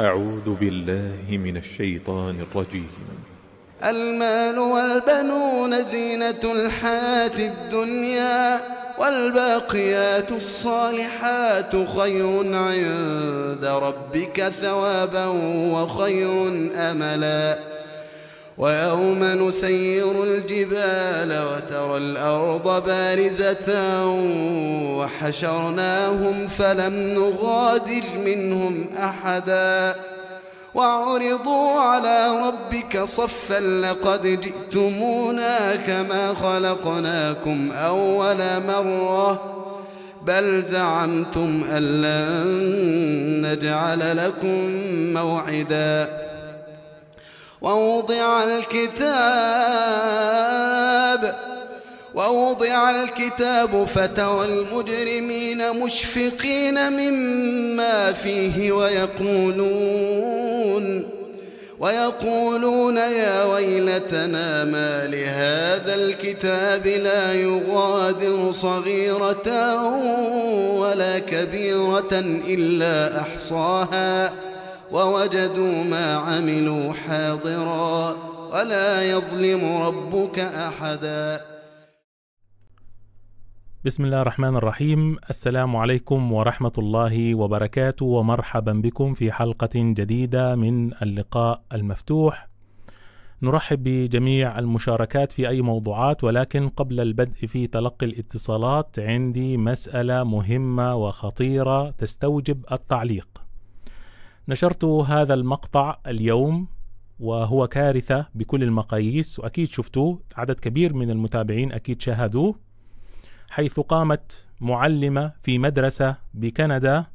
أعوذ بالله من الشيطان الرجيم. المال والبنون زينة الحياة الدنيا والباقيات الصالحات خير عند ربك ثوابا وخير أملا. ويوم نسير الجبال وترى الأرض بارزة وحشرناهم فلم نغادر منهم أحدا. وعرضوا على ربك صفا لقد جئتمونا كما خلقناكم أول مرة. بل زعمتم أن لن نجعل لكم موعداً. ووضع الكتاب ووضع الكتاب فترى المجرمين مشفقين مما فيه ويقولون ويقولون يا ويلتنا ما لهذا الكتاب لا يغادر صغيرة ولا كبيرة إلا أحصاها ووجدوا ما عملوا حاضرا ولا يظلم ربك أحدا. بسم الله الرحمن الرحيم. السلام عليكم ورحمة الله وبركاته ومرحبا بكم في حلقة جديدة من اللقاء المفتوح. نرحب بجميع المشاركات في أي موضوعات ولكن قبل البدء في تلقي الاتصالات عندي مسألة مهمة وخطيرة تستوجب التعليق. نشرت هذا المقطع اليوم وهو كارثة بكل المقاييس وأكيد شفتوه عدد كبير من المتابعين أكيد شاهدوه حيث قامت معلمة في مدرسة بكندا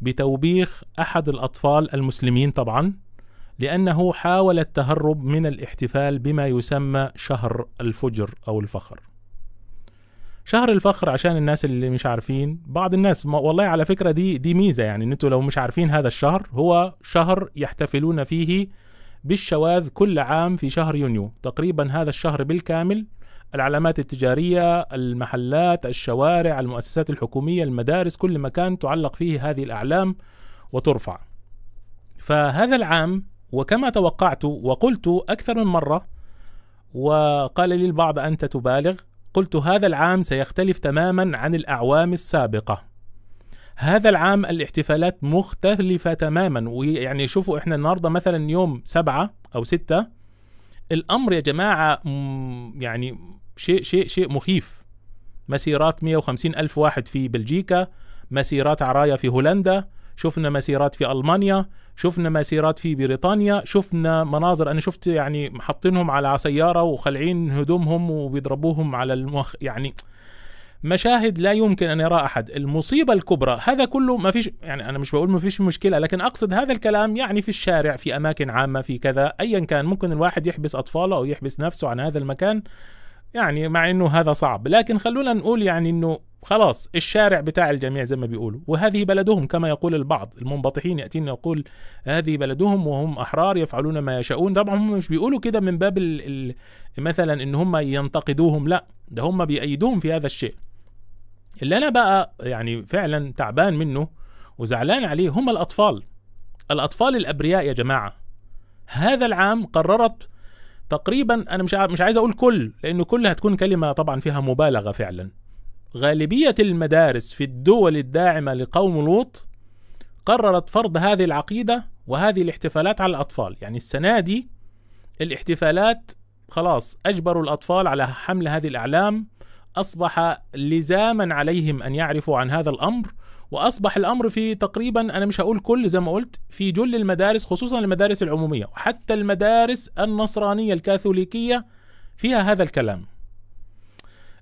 بتوبيخ أحد الأطفال المسلمين طبعا لأنه حاول التهرب من الاحتفال بما يسمى شهر الفجر أو الفخر. شهر الفخر عشان الناس اللي مش عارفين بعض الناس والله على فكرة دي دي ميزة يعني إن أنتوا لو مش عارفين هذا الشهر هو شهر يحتفلون فيه بالشواذ كل عام في شهر يونيو. تقريبا هذا الشهر بالكامل العلامات التجارية المحلات الشوارع المؤسسات الحكومية المدارس كل مكان تعلق فيه هذه الأعلام وترفع. فهذا العام وكما توقعت وقلت أكثر من مرة وقال لي البعض أنت تبالغ قلت هذا العام سيختلف تماما عن الأعوام السابقة. هذا العام الاحتفالات مختلفة تماما ويعني شوفوا إحنا النهاردة مثلا يوم سبعة أو ستة الأمر يا جماعة يعني شيء شيء شيء مخيف. مسيرات 150 ألف واحد في بلجيكا مسيرات عرايا في هولندا شفنا مسيرات في ألمانيا شفنا مسيرات في بريطانيا شفنا مناظر. أنا شفت يعني حاطينهم على سيارة وخلعين هدومهم وبيضربوهم على المخ يعني مشاهد لا يمكن أن يرى أحد. المصيبة الكبرى هذا كله ما فيش يعني أنا مش بقول ما فيش مشكلة لكن أقصد هذا الكلام يعني في الشارع في أماكن عامة في كذا ايا كان. ممكن الواحد يحبس أطفاله أو يحبس نفسه عن هذا المكان يعني مع إنه هذا صعب. لكن خلونا نقول يعني إنه خلاص الشارع بتاع الجميع زي ما بيقولوا. وهذه بلدهم كما يقول البعض. المنبطحين يأتين يقول هذه بلدهم وهم أحرار يفعلون ما يشاءون. طبعا هم مش بيقولوا كده من باب ال ال مثلا إن هم ينتقدوهم لا. ده هم بيأيدوهم في هذا الشيء. اللي أنا بقى يعني فعلا تعبان منه وزعلان عليه هم الأطفال. الأطفال الأبرياء يا جماعة. هذا العام قررت تقريبا أنا مش مش عايز أقول كل لأنه كل هتكون كلمة طبعا فيها مبالغة فعلا. غالبية المدارس في الدول الداعمة لقوم لوط قررت فرض هذه العقيدة وهذه الاحتفالات على الأطفال. يعني السنة دي الاحتفالات خلاص أجبروا الأطفال على حمل هذه الإعلام أصبح لزاما عليهم أن يعرفوا عن هذا الأمر. وأصبح الأمر في تقريبا أنا مش هقول كل زي ما قلت في جل المدارس خصوصا المدارس العمومية وحتى المدارس النصرانية الكاثوليكية فيها هذا الكلام.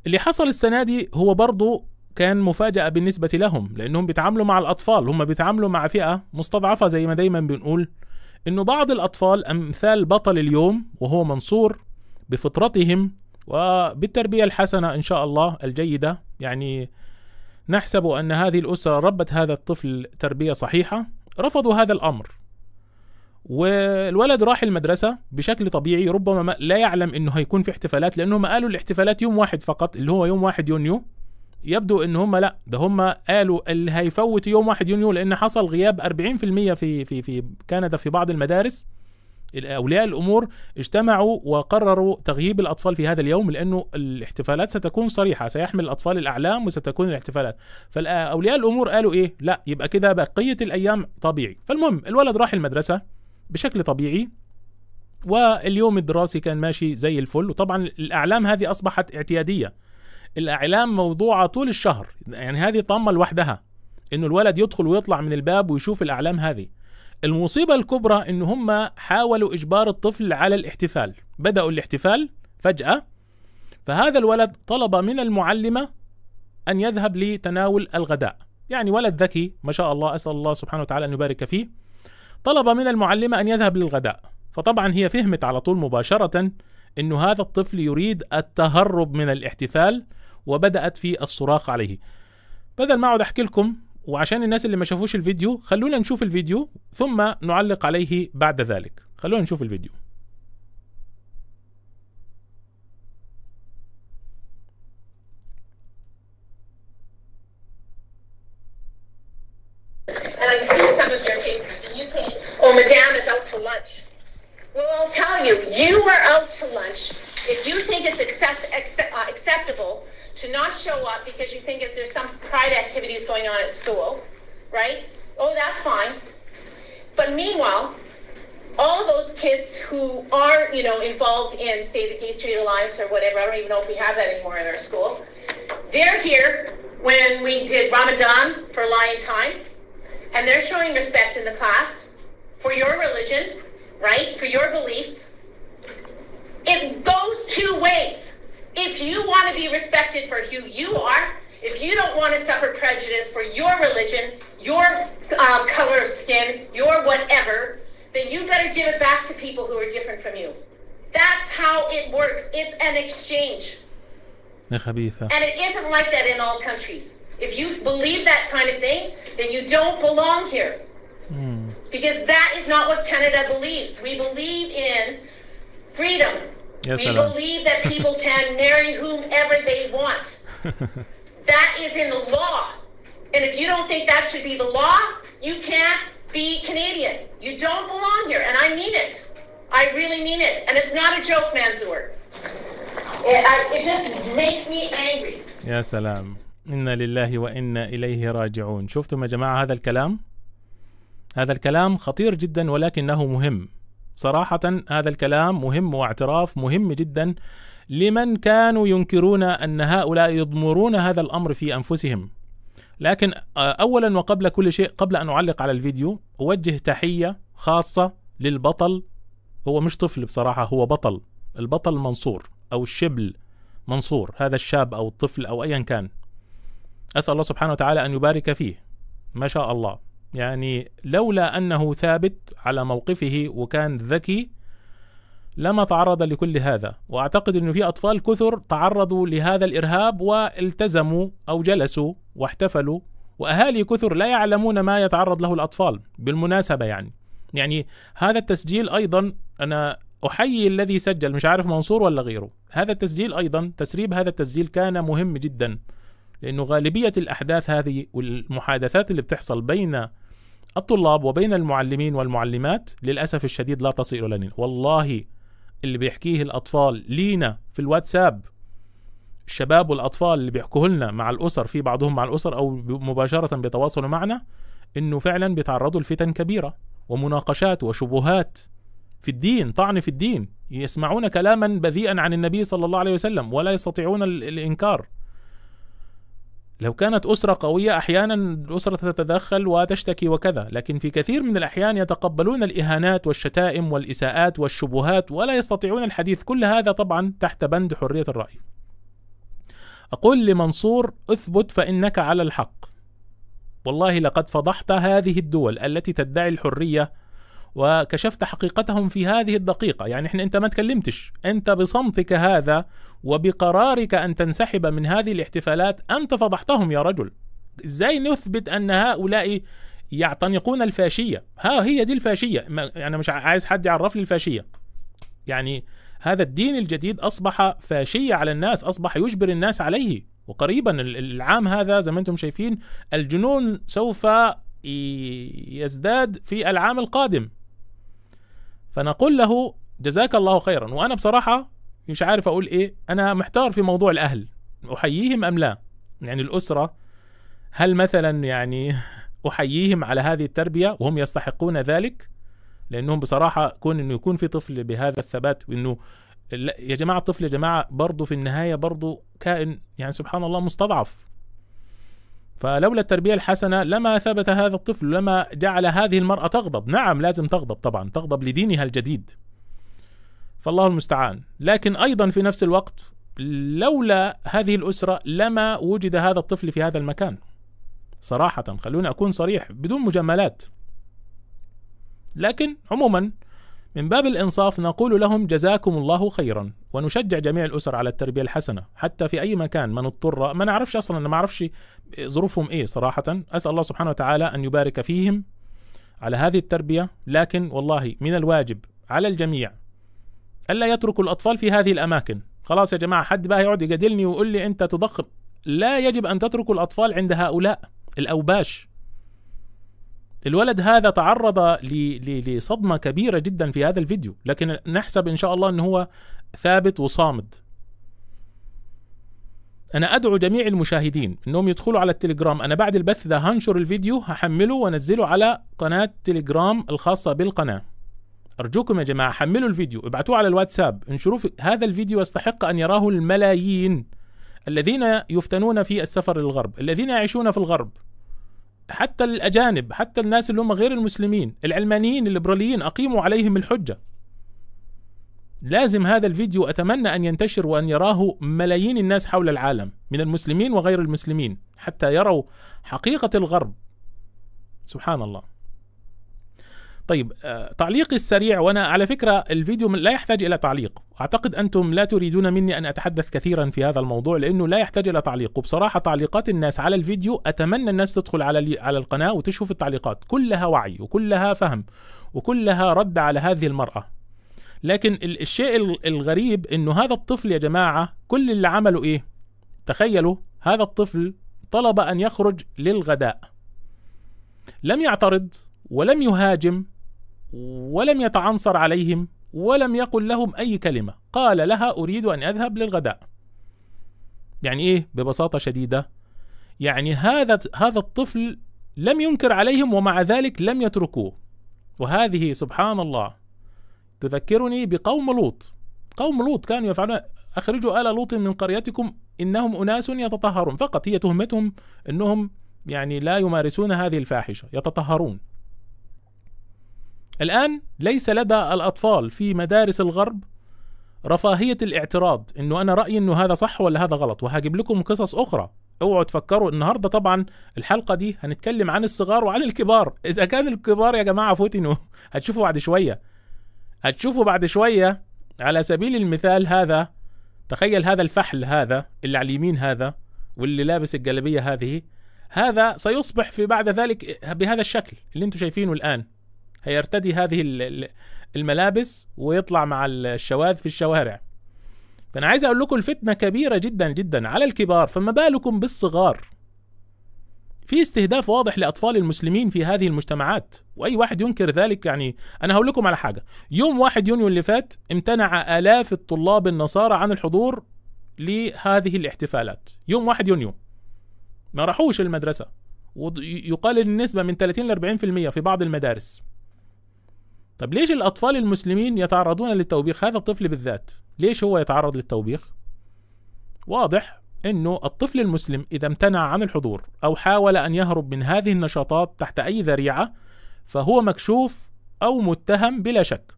اللي حصل السنة دي هو برضو كان مفاجأة بالنسبة لهم لأنهم بيتعاملوا مع الأطفال هم بيتعاملوا مع فئة مستضعفة زي ما دايما بنقول إنه بعض الأطفال أمثال بطل اليوم وهو منصور بفطرتهم وبالتربية الحسنة إن شاء الله الجيدة يعني نحسب أن هذه الأسرة ربت هذا الطفل تربية صحيحة رفضوا هذا الأمر. والولد راح المدرسة بشكل طبيعي ربما ما لا يعلم أنه هيكون في احتفالات لأنه ما قالوا الاحتفالات يوم واحد فقط اللي هو يوم واحد يونيو. يبدو ان هم لا ده هم قالوا اللي هيفوت يوم 1 يونيو لأن حصل غياب 40% في في في كندا في بعض المدارس. أولياء الأمور اجتمعوا وقرروا تغييب الأطفال في هذا اليوم لأنه الاحتفالات ستكون صريحة سيحمل الأطفال الأعلام وستكون الاحتفالات. فاولياء الأمور قالوا إيه؟ لا يبقى كده بقية الأيام طبيعي. فالمهم الولد راح المدرسة بشكل طبيعي واليوم الدراسي كان ماشي زي الفل وطبعا الأعلام هذه أصبحت اعتيادية. الأعلام موضوعة طول الشهر يعني هذه طامة لوحدها إنه الولد يدخل ويطلع من الباب ويشوف الأعلام هذه. المصيبة الكبرى إن هم حاولوا إجبار الطفل على الاحتفال. بدأوا الاحتفال فجأة فهذا الولد طلب من المعلمة أن يذهب لتناول الغداء. يعني ولد ذكي ما شاء الله أسأل الله سبحانه وتعالى أن يبارك فيه. طلب من المعلمة أن يذهب للغداء. فطبعا هي فهمت على طول مباشرة انه هذا الطفل يريد التهرب من الاحتفال وبدأت في الصراخ عليه. بدل ما أقعد أحكي لكم وعشان الناس اللي ما شافوش الفيديو خلونا نشوف الفيديو ثم نعلق عليه بعد ذلك خلونا نشوف الفيديو And I see some of your faces, and you think, oh, Madame is out to lunch. Well, I'll tell you, you are out to lunch if you think it's access, accept, uh, acceptable to not show up because you think if there's some pride activities going on at school, right? Oh, that's fine. But meanwhile, all those kids who are, you know, involved in, say, the Gay Street Alliance or whatever, I don't even know if we have that anymore in our school, they're here when we did Ramadan for Lion Time, and they're showing respect in the class for your religion, right? For your beliefs. It goes two ways. If you want to be respected for who you are, if you don't want to suffer prejudice for your religion, your uh, color of skin, your whatever, then you better give it back to people who are different from you. That's how it works. It's an exchange. and it isn't like that in all countries. If you believe that kind of thing, then you don't belong here. Mm. Because that is not what Canada believes. We believe in freedom, يا we سلام believe that people can marry whomever they want. that is in the law. And if you don't think that should be the law, you can't be Canadian. You don't belong here. And I mean it. I really mean it. And it's not a joke, Mansour. It, I, it just makes me angry. يا سلام إنا لله وإنا إليه راجعون شفتم يا جماعة هذا الكلام هذا الكلام خطير جدا ولكنه مهم صراحة هذا الكلام مهم واعتراف مهم جدا لمن كانوا ينكرون أن هؤلاء يضمرون هذا الأمر في أنفسهم. لكن آه، أولا وقبل كل شيء قبل أن أعلق على الفيديو أوجه تحية خاصة للبطل. هو مش طفل بصراحة هو بطل. البطل منصور أو الشبل منصور هذا الشاب أو الطفل أو أيا كان. أسأل الله سبحانه وتعالى أن يبارك فيه. ما شاء الله. يعني لولا أنه ثابت على موقفه وكان ذكي لما تعرض لكل هذا. وأعتقد أنه في أطفال كثر تعرضوا لهذا الإرهاب والتزموا أو جلسوا واحتفلوا وأهالي كثر لا يعلمون ما يتعرض له الأطفال بالمناسبة يعني. يعني هذا التسجيل أيضا أنا أحيي الذي سجل مش عارف منصور ولا غيره. هذا التسجيل أيضا تسريب هذا التسجيل كان مهم جدا لأنه غالبية الأحداث هذه والمحادثات اللي بتحصل بين الطلاب وبين المعلمين والمعلمات للأسف الشديد لا تصل إلينا والله اللي بيحكيه الأطفال لينا في الواتساب الشباب والأطفال اللي بيحكوه لنا مع الأسر في بعضهم مع الأسر أو مباشرة بيتواصلوا معنا إنه فعلا بيتعرضوا لفتن كبيرة ومناقشات وشبهات في الدين طعن في الدين يسمعون كلاما بذيئا عن النبي صلى الله عليه وسلم ولا يستطيعون ال- الإنكار. لو كانت أسرة قوية أحيانا الأسرة تتدخل وتشتكي وكذا لكن في كثير من الأحيان يتقبلون الإهانات والشتائم والإساءات والشبهات ولا يستطيعون الحديث. كل هذا طبعا تحت بند حرية الرأي. أقول لمنصور اثبت فإنك على الحق. والله لقد فضحت هذه الدول التي تدعي الحرية وكشفت حقيقتهم في هذه الدقيقة. يعني إحنا أنت ما تكلمتش. أنت بصمتك هذا وبقرارك أن تنسحب من هذه الاحتفالات أنت فضحتهم يا رجل. إزاي نثبت أن هؤلاء يعتنقون الفاشية؟ ها هي دي الفاشية. يعني مش عايز حد يعرف لي الفاشية. يعني هذا الدين الجديد أصبح فاشية على الناس أصبح يجبر الناس عليه. وقريبا ال- العام هذا زي ما أنتم شايفين الجنون سوف يزداد في العام القادم. فنقول له جزاك الله خيرا. وأنا بصراحة مش عارف أقول إيه. أنا محتار في موضوع الأهل. أحييهم أم لا؟ يعني الأسرة هل مثلا يعني أحييهم على هذه التربية وهم يستحقون ذلك؟ لأنهم بصراحة كون إنه يكون في طفل بهذا الثبات وإنه يا جماعة الطفل يا جماعة برضه في النهاية برضه كائن يعني سبحان الله مستضعف. فلولا التربية الحسنة لما ثبت هذا الطفل لما جعل هذه المرأة تغضب. نعم لازم تغضب طبعا تغضب لدينها الجديد. فالله المستعان. لكن أيضا في نفس الوقت لولا هذه الأسرة لما وجد هذا الطفل في هذا المكان. صراحة خلوني أكون صريح بدون مجاملات. لكن عموما من باب الإنصاف نقول لهم جزاكم الله خيرا ونشجع جميع الأسر على التربية الحسنة حتى في أي مكان من اضطر ما نعرفش أصلا أنا ما أعرفش ظروفهم إيه صراحة. أسأل الله سبحانه وتعالى أن يبارك فيهم على هذه التربية. لكن والله من الواجب على الجميع ألا يتركوا الأطفال في هذه الأماكن. خلاص يا جماعة حد بقى يقعد يجادلني ويقول لي أنت تضخم. لا يجب أن تتركوا الأطفال عند هؤلاء الأوباش. الولد هذا تعرض لصدمة كبيرة جدا في هذا الفيديو لكن نحسب إن شاء الله أنه هو ثابت وصامد. أنا أدعو جميع المشاهدين أنهم يدخلوا على التليجرام. أنا بعد البث ده هنشر الفيديو هحمله وأنزله على قناة تليجرام الخاصة بالقناة. أرجوكم يا جماعة حملوا الفيديو ابعتوه على الواتساب انشروا هذا الفيديو يستحق أن يراه الملايين الذين يفتنون في السفر للغرب الذين يعيشون في الغرب. حتى الأجانب حتى الناس اللي هم غير المسلمين العلمانيين الليبراليين أقيموا عليهم الحجة. لازم هذا الفيديو أتمنى أن ينتشر وأن يراه ملايين الناس حول العالم من المسلمين وغير المسلمين حتى يروا حقيقة الغرب. سبحان الله. طيب آه، تعليقي السريع وأنا على فكرة الفيديو لا يحتاج إلى تعليق. أعتقد أنتم لا تريدون مني أن أتحدث كثيرا في هذا الموضوع لأنه لا يحتاج إلى تعليق. وبصراحة تعليقات الناس على الفيديو أتمنى الناس تدخل على على القناة وتشوف التعليقات. كلها وعي وكلها فهم وكلها رد على هذه المرأة. لكن ال- الشيء ال- الغريب إنه هذا الطفل يا جماعة كل اللي عمله إيه؟ تخيلوا هذا الطفل طلب أن يخرج للغداء. لم يعترض ولم يهاجم ولم يتعنصر عليهم ولم يقل لهم أي كلمة. قال لها أريد أن أذهب للغداء. يعني إيه؟ ببساطة شديدة. يعني هذا هذا الطفل لم ينكر عليهم ومع ذلك لم يتركوه. وهذه سبحان الله تذكرني بقوم لوط. قوم لوط كانوا يفعلون. أخرجوا آل لوط من قريتكم إنهم أناس يتطهرون. فقط هي تهمتهم إنهم يعني لا يمارسون هذه الفاحشة يتطهرون. الآن ليس لدى الأطفال في مدارس الغرب رفاهية الاعتراض إنه أنا رأيي إنه هذا صح ولا هذا غلط وهجيب لكم قصص أخرى. اوعوا تفكروا النهارده طبعا الحلقة دي هنتكلم عن الصغار وعن الكبار. إذا كان الكبار يا جماعة فتنوا هتشوفوا بعد شوية. هتشوفوا بعد شوية على سبيل المثال هذا تخيل هذا الفحل هذا اللي على اليمين هذا واللي لابس الجلابية هذه هذا سيصبح في بعد ذلك بهذا الشكل اللي أنتم شايفينه الآن. هيرتدي هذه ال- ال- الملابس ويطلع مع الشواذ في الشوارع. فأنا عايز أقول لكم الفتنة كبيرة جدا جدا على الكبار. فما بالكم بالصغار؟ في استهداف واضح لأطفال المسلمين في هذه المجتمعات وأي واحد ينكر ذلك يعني أنا هقول لكم على حاجة. يوم واحد يونيو اللي فات امتنع آلاف الطلاب النصارى عن الحضور لهذه الاحتفالات. يوم واحد يونيو. ما راحوش المدرسة. ويقال النسبة من 30 ل 40% في بعض المدارس. طب ليش الأطفال المسلمين يتعرضون للتوبيخ؟ هذا الطفل بالذات. ليش هو يتعرض للتوبيخ؟ واضح إنه الطفل المسلم إذا امتنع عن الحضور أو حاول أن يهرب من هذه النشاطات تحت أي ذريعة فهو مكشوف أو متهم بلا شك.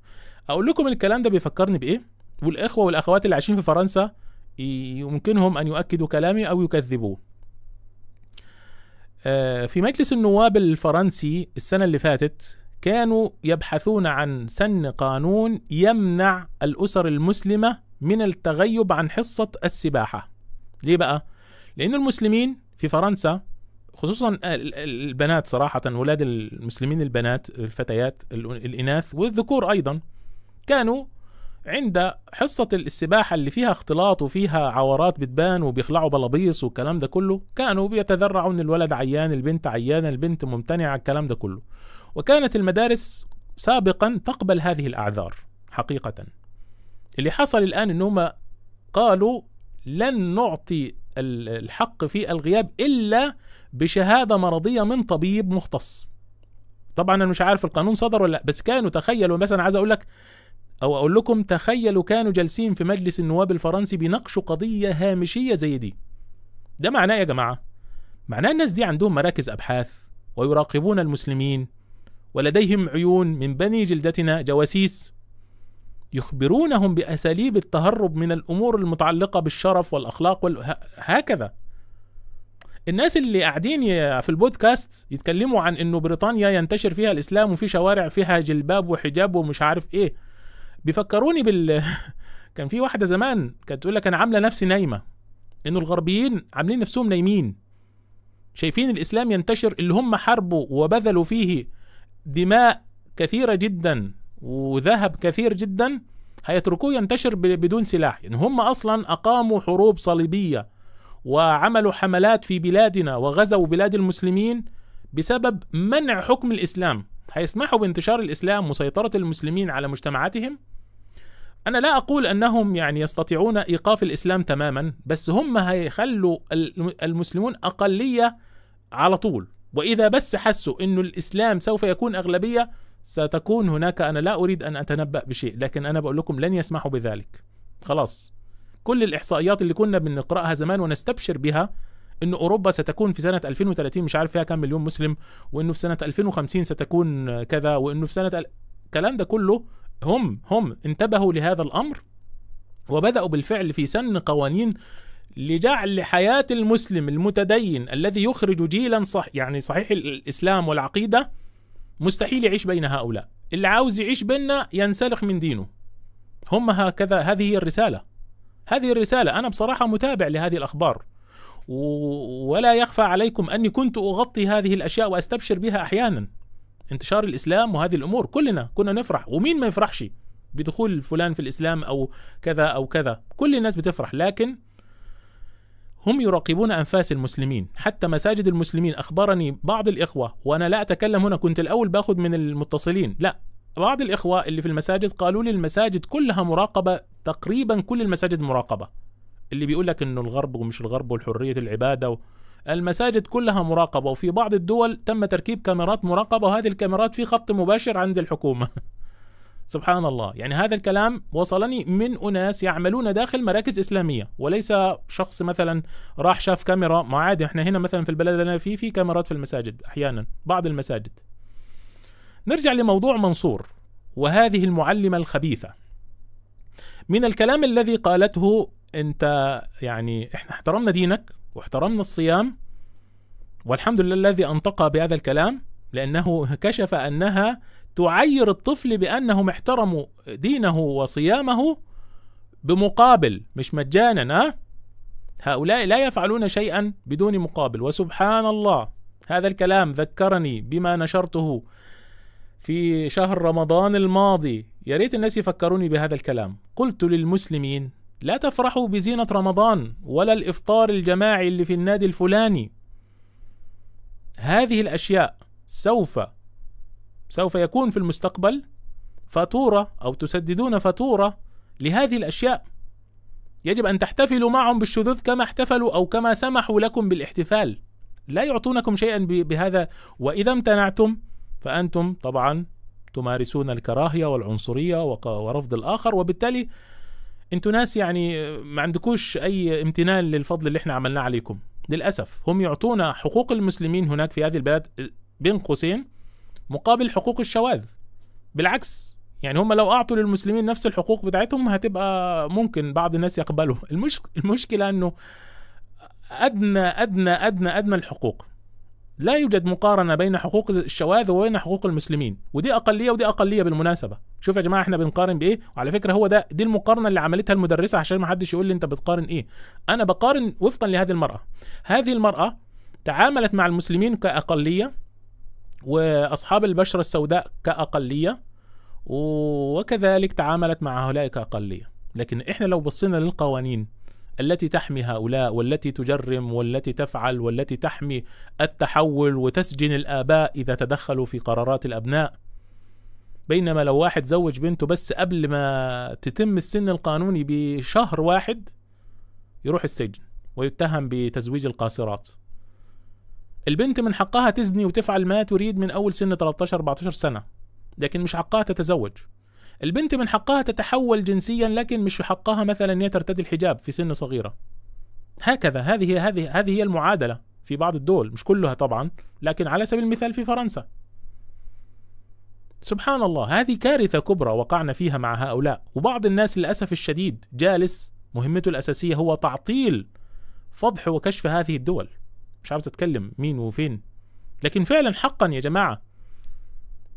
أقول لكم الكلام ده بيفكرني بإيه؟ والإخوة والأخوات اللي عايشين في فرنسا يمكنهم أن يؤكدوا كلامي أو يكذبوه. آه، في مجلس النواب الفرنسي السنة اللي فاتت كانوا يبحثون عن سن قانون يمنع الأسر المسلمة من التغيب عن حصة السباحة. ليه بقى؟ لأن المسلمين في فرنسا خصوصا ال- ال- البنات صراحة ولاد المسلمين البنات الفتيات ال- الإناث والذكور أيضا كانوا عند حصة السباحة اللي فيها اختلاط وفيها عورات بتبان وبيخلعوا بلابيص والكلام ده كله كانوا بيتذرعوا ان الولد عيان البنت عيانة البنت ممتنعة الكلام ده كله. وكانت المدارس سابقا تقبل هذه الأعذار حقيقة. اللي حصل الآن انهم قالوا لن نعطي الحق في الغياب إلا بشهادة مرضية من طبيب مختص. طبعا أنا مش عارف القانون صدر ولا لأ بس كانوا تخيلوا مثلا عايز أقول لك أو أقول لكم تخيلوا كانوا جالسين في مجلس النواب الفرنسي بيناقشوا قضية هامشية زي دي. ده معناه يا جماعة؟ معناه الناس دي عندهم مراكز أبحاث ويراقبون المسلمين ولديهم عيون من بني جلدتنا جواسيس. يخبرونهم بأساليب التهرب من الأمور المتعلقة بالشرف والأخلاق وهكذا الناس اللي قاعدين في البودكاست يتكلموا عن إنه بريطانيا ينتشر فيها الإسلام وفي شوارع فيها جلباب وحجاب ومش عارف إيه. بيفكروني بال كان في واحدة زمان كانت تقول لك أنا عاملة نفسي نايمة. إنه الغربيين عاملين نفسهم نايمين. شايفين الإسلام ينتشر اللي هم حاربوا وبذلوا فيه دماء كثيرة جدا وذهب كثير جدا هيتركوه ينتشر بدون سلاح. يعني هم أصلا أقاموا حروب صليبية وعملوا حملات في بلادنا وغزوا بلاد المسلمين بسبب منع حكم الإسلام. هيسمحوا بانتشار الإسلام وسيطرة المسلمين على مجتمعاتهم؟ أنا لا أقول أنهم يعني يستطيعون إيقاف الإسلام تماما بس هم هيخلوا المسلمون أقلية على طول. وإذا بس حسوا إنه الإسلام سوف يكون أغلبية ستكون هناك أنا لا أريد أن أتنبأ بشيء لكن أنا بقول لكم لن يسمحوا بذلك. خلاص. كل الإحصائيات اللي كنا بنقرأها زمان ونستبشر بها ان أوروبا ستكون في سنة 2030 مش عارف فيها كم مليون مسلم وإنه في سنة 2050 ستكون كذا وإنه في سنة الكلام ده كله هم هم انتبهوا لهذا الأمر وبدأوا بالفعل في سن قوانين لجعل حياه المسلم المتدين الذي يخرج جيلا صح يعني صحيح الإسلام والعقيدة مستحيل يعيش بين هؤلاء. اللي عاوز يعيش بيننا ينسلخ من دينه. هم هكذا هذه هي الرسالة. هذه الرسالة أنا بصراحة متابع لهذه الأخبار. ولا يخفى عليكم أني كنت أغطي هذه الأشياء وأستبشر بها أحيانا. انتشار الإسلام وهذه الأمور كلنا كنا نفرح. ومين ما يفرحش بدخول فلان في الإسلام أو كذا أو كذا. كل الناس بتفرح لكن هم يراقبون أنفاس المسلمين. حتى مساجد المسلمين أخبرني بعض الإخوة وأنا لا أتكلم هنا كنت الأول باخذ من المتصلين. لا بعض الإخوة اللي في المساجد قالوا لي المساجد كلها مراقبة تقريبا كل المساجد مراقبة. اللي بيقول لك إنه الغرب ومش الغرب والحرية العبادة و... المساجد كلها مراقبة وفي بعض الدول تم تركيب كاميرات مراقبة وهذه الكاميرات في خط مباشر عند الحكومة. سبحان الله. يعني هذا الكلام وصلني من أناس يعملون داخل مراكز إسلامية وليس شخص مثلا راح شاف كاميرا ما عادي إحنا هنا مثلا في البلد اللي أنا فيه في كاميرات في المساجد أحيانا بعض المساجد. نرجع لموضوع منصور وهذه المعلمة الخبيثة. من الكلام الذي قالته أنت يعني إحنا احترمنا دينك واحترمنا الصيام والحمد لله الذي أنطق بهذا الكلام لأنه كشف أنها تعير الطفل بأنهم احترموا دينه وصيامه بمقابل مش مجانا هؤلاء لا يفعلون شيئا بدون مقابل. وسبحان الله هذا الكلام ذكرني بما نشرته في شهر رمضان الماضي. يا ريت الناس يفكروني بهذا الكلام. قلت للمسلمين لا تفرحوا بزينة رمضان ولا الإفطار الجماعي اللي في النادي الفلاني. هذه الأشياء سوف سوف يكون في المستقبل فاتورة أو تسددون فاتورة لهذه الأشياء. يجب أن تحتفلوا معهم بالشذوذ كما احتفلوا أو كما سمحوا لكم بالاحتفال. لا يعطونكم شيئا بهذا. وإذا امتنعتم فأنتم طبعا تمارسون الكراهية والعنصرية ورفض الآخر. وبالتالي أنتوا ناس يعني ما عندكوش أي امتنان للفضل اللي إحنا عملناه عليكم. للأسف هم يعطون حقوق المسلمين هناك في هذه البلاد. بين قوسين مقابل حقوق الشواذ. بالعكس يعني هم لو أعطوا للمسلمين نفس الحقوق بتاعتهم هتبقى ممكن بعض الناس يقبلوا المش... المشكلة إنه أدنى أدنى أدنى أدنى الحقوق. لا يوجد مقارنة بين حقوق الشواذ وبين حقوق المسلمين ودي أقلية ودي أقلية بالمناسبة. شوف يا جماعة إحنا بنقارن بإيه؟ وعلى فكرة هو ده دي المقارنة اللي عملتها المدرسة عشان ما حدش يقول لي أنت بتقارن إيه. أنا بقارن وفقا لهذه المرأة. هذه المرأة تعاملت مع المسلمين كأقلية وأصحاب البشرة السوداء كأقلية وكذلك تعاملت مع هؤلاء كأقلية. لكن إحنا لو بصينا للقوانين التي تحمي هؤلاء والتي تجرم والتي تفعل والتي تحمي التحول وتسجن الآباء إذا تدخلوا في قرارات الأبناء بينما لو واحد زوج بنته بس قبل ما تتم السن القانوني بشهر واحد يروح السجن ويتهم بتزويج القاصرات. البنت من حقها تزني وتفعل ما تريد من أول سن 13 14 سنة لكن مش حقها تتزوج. البنت من حقها تتحول جنسيا لكن مش حقها مثلا إن هي ترتدي الحجاب في سن صغيرة. هكذا هذه هذه هذه هي المعادلة في بعض الدول مش كلها طبعا لكن على سبيل المثال في فرنسا. سبحان الله هذه كارثة كبرى وقعنا فيها مع هؤلاء. وبعض الناس للأسف الشديد جالس مهمته الأساسية هو تعطيل فضح وكشف هذه الدول. مش عاوز اتكلم مين وفين. لكن فعلا حقا يا جماعة.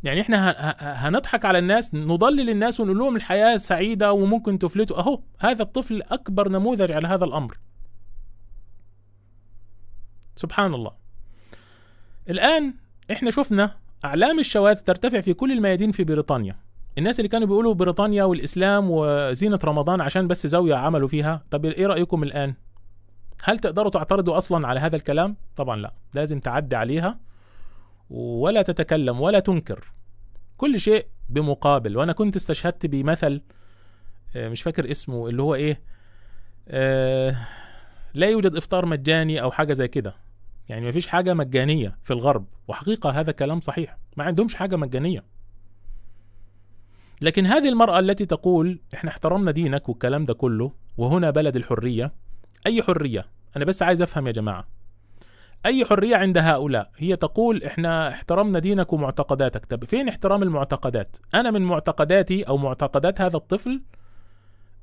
يعني إحنا هنضحك على الناس نضلل الناس ونقول لهم الحياة سعيدة وممكن تفلتوا. أهو هذا الطفل أكبر نموذج على هذا الأمر. سبحان الله. الآن إحنا شفنا أعلام الشواذ ترتفع في كل الميادين في بريطانيا. الناس اللي كانوا بيقولوا بريطانيا والإسلام وزينة رمضان عشان بس زاوية عملوا فيها. طب إيه رأيكم الآن؟ هل تقدروا تعترضوا أصلا على هذا الكلام؟ طبعا لا. لازم تعدي عليها ولا تتكلم ولا تنكر. كل شيء بمقابل. وأنا كنت استشهدت بمثل آه، مش فاكر اسمه اللي هو إيه آه لا يوجد إفطار مجاني أو حاجة زي كده. يعني ما فيش حاجة مجانية في الغرب. وحقيقة هذا كلام صحيح. ما عندهمش حاجة مجانية. لكن هذه المرأة التي تقول إحنا احترمنا دينك والكلام ده كله وهنا بلد الحرية أي حرية؟ أنا بس عايز أفهم يا جماعة. أي حرية عند هؤلاء؟ هي تقول إحنا احترمنا دينك ومعتقداتك. طب فين احترام المعتقدات؟ أنا من معتقداتي أو معتقدات هذا الطفل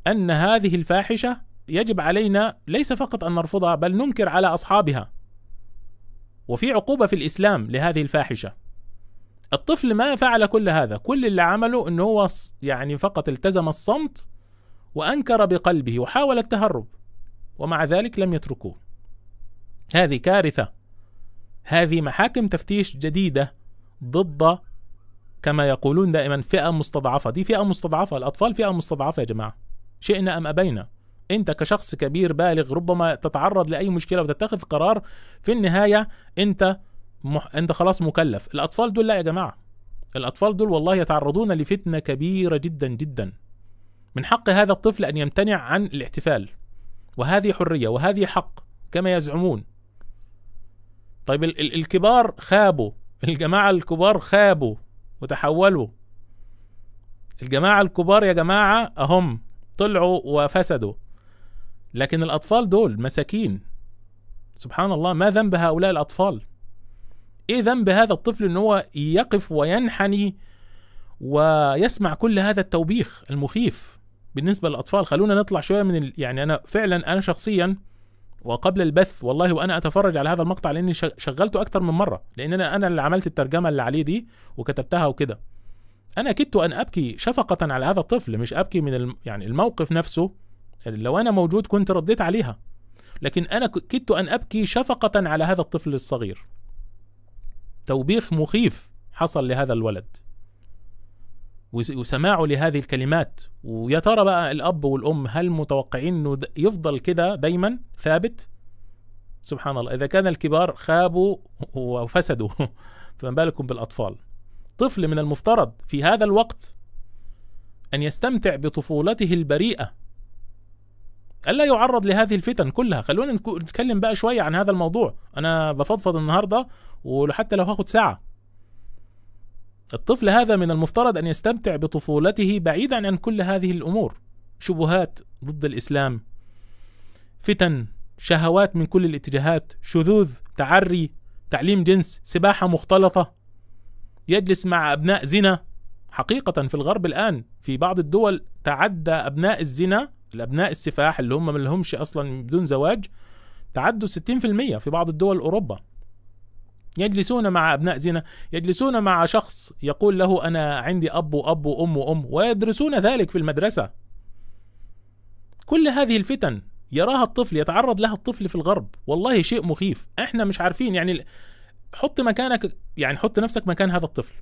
أن هذه الفاحشة يجب علينا ليس فقط أن نرفضها بل ننكر على أصحابها. وفي عقوبة في الإسلام لهذه الفاحشة. الطفل ما فعل كل هذا. كل اللي عمله إنه هو يعني فقط التزم الصمت وأنكر بقلبه وحاول التهرب. ومع ذلك لم يتركوه. هذه كارثة. هذه محاكم تفتيش جديدة ضد كما يقولون دائما فئة مستضعفة. دي فئة مستضعفة. الأطفال فئة مستضعفة يا جماعة. شئنا أم أبينا. أنت كشخص كبير بالغ ربما تتعرض لأي مشكلة وتتخذ قرار في النهاية أنت مح... أنت خلاص مكلف. الأطفال دول لا يا جماعة. الأطفال دول والله يتعرضون لفتنة كبيرة جدا جدا. من حق هذا الطفل أن يمتنع عن الاحتفال. وهذه حرية وهذه حق كما يزعمون. طيب ال- ال- الكبار خابوا الجماعة الكبار خابوا وتحولوا. الجماعة الكبار يا جماعة أهم طلعوا وفسدوا. لكن الأطفال دول مساكين. سبحان الله ما ذنب هؤلاء الأطفال؟ إيه ذنب هذا الطفل إن هو يقف وينحني ويسمع كل هذا التوبيخ المخيف؟ بالنسبة للأطفال خلونا نطلع شوية من ال... يعني أنا فعلا أنا شخصيا وقبل البث والله وأنا أتفرج على هذا المقطع لأني شغلته أكثر من مرة لأن أنا أنا اللي عملت الترجمة اللي عليه دي وكتبتها وكده. أنا كدت أن أبكي شفقة على هذا الطفل مش أبكي من الم يعني الموقف نفسه لو أنا موجود كنت رديت عليها. لكن أنا كدت أن أبكي شفقة على هذا الطفل الصغير. توبيخ مخيف حصل لهذا الولد. وسماعه لهذه الكلمات. ويا ترى بقى الأب والأم هل متوقعين إنه يفضل كده دايما؟ ثابت؟ سبحان الله. إذا كان الكبار خابوا وفسدوا. فما بالكم بالأطفال. طفل من المفترض في هذا الوقت أن يستمتع بطفولته البريئة. ألا يعرض لهذه الفتن كلها. خلونا نتكلم بقى شوية عن هذا الموضوع. أنا بفضفض النهارده وحتى لو هاخد ساعة. الطفل هذا من المفترض أن يستمتع بطفولته بعيدا عن كل هذه الأمور. شبهات ضد الإسلام فتن شهوات من كل الاتجاهات شذوذ تعري تعليم جنس سباحة مختلطة. يجلس مع أبناء زنا. حقيقة في الغرب الآن في بعض الدول تعدى أبناء الزنا الأبناء السفاح اللي هم ما لهمش أصلا بدون زواج تعدوا 60% في بعض الدول أوروبا. يجلسون مع أبناء زنا يجلسون مع شخص يقول له أنا عندي أب وأب وأم وأم ويدرسون ذلك في المدرسة. كل هذه الفتن يراها الطفل يتعرض لها الطفل في الغرب. والله شيء مخيف. إحنا مش عارفين يعني حط مكانك يعني حط نفسك مكان هذا الطفل.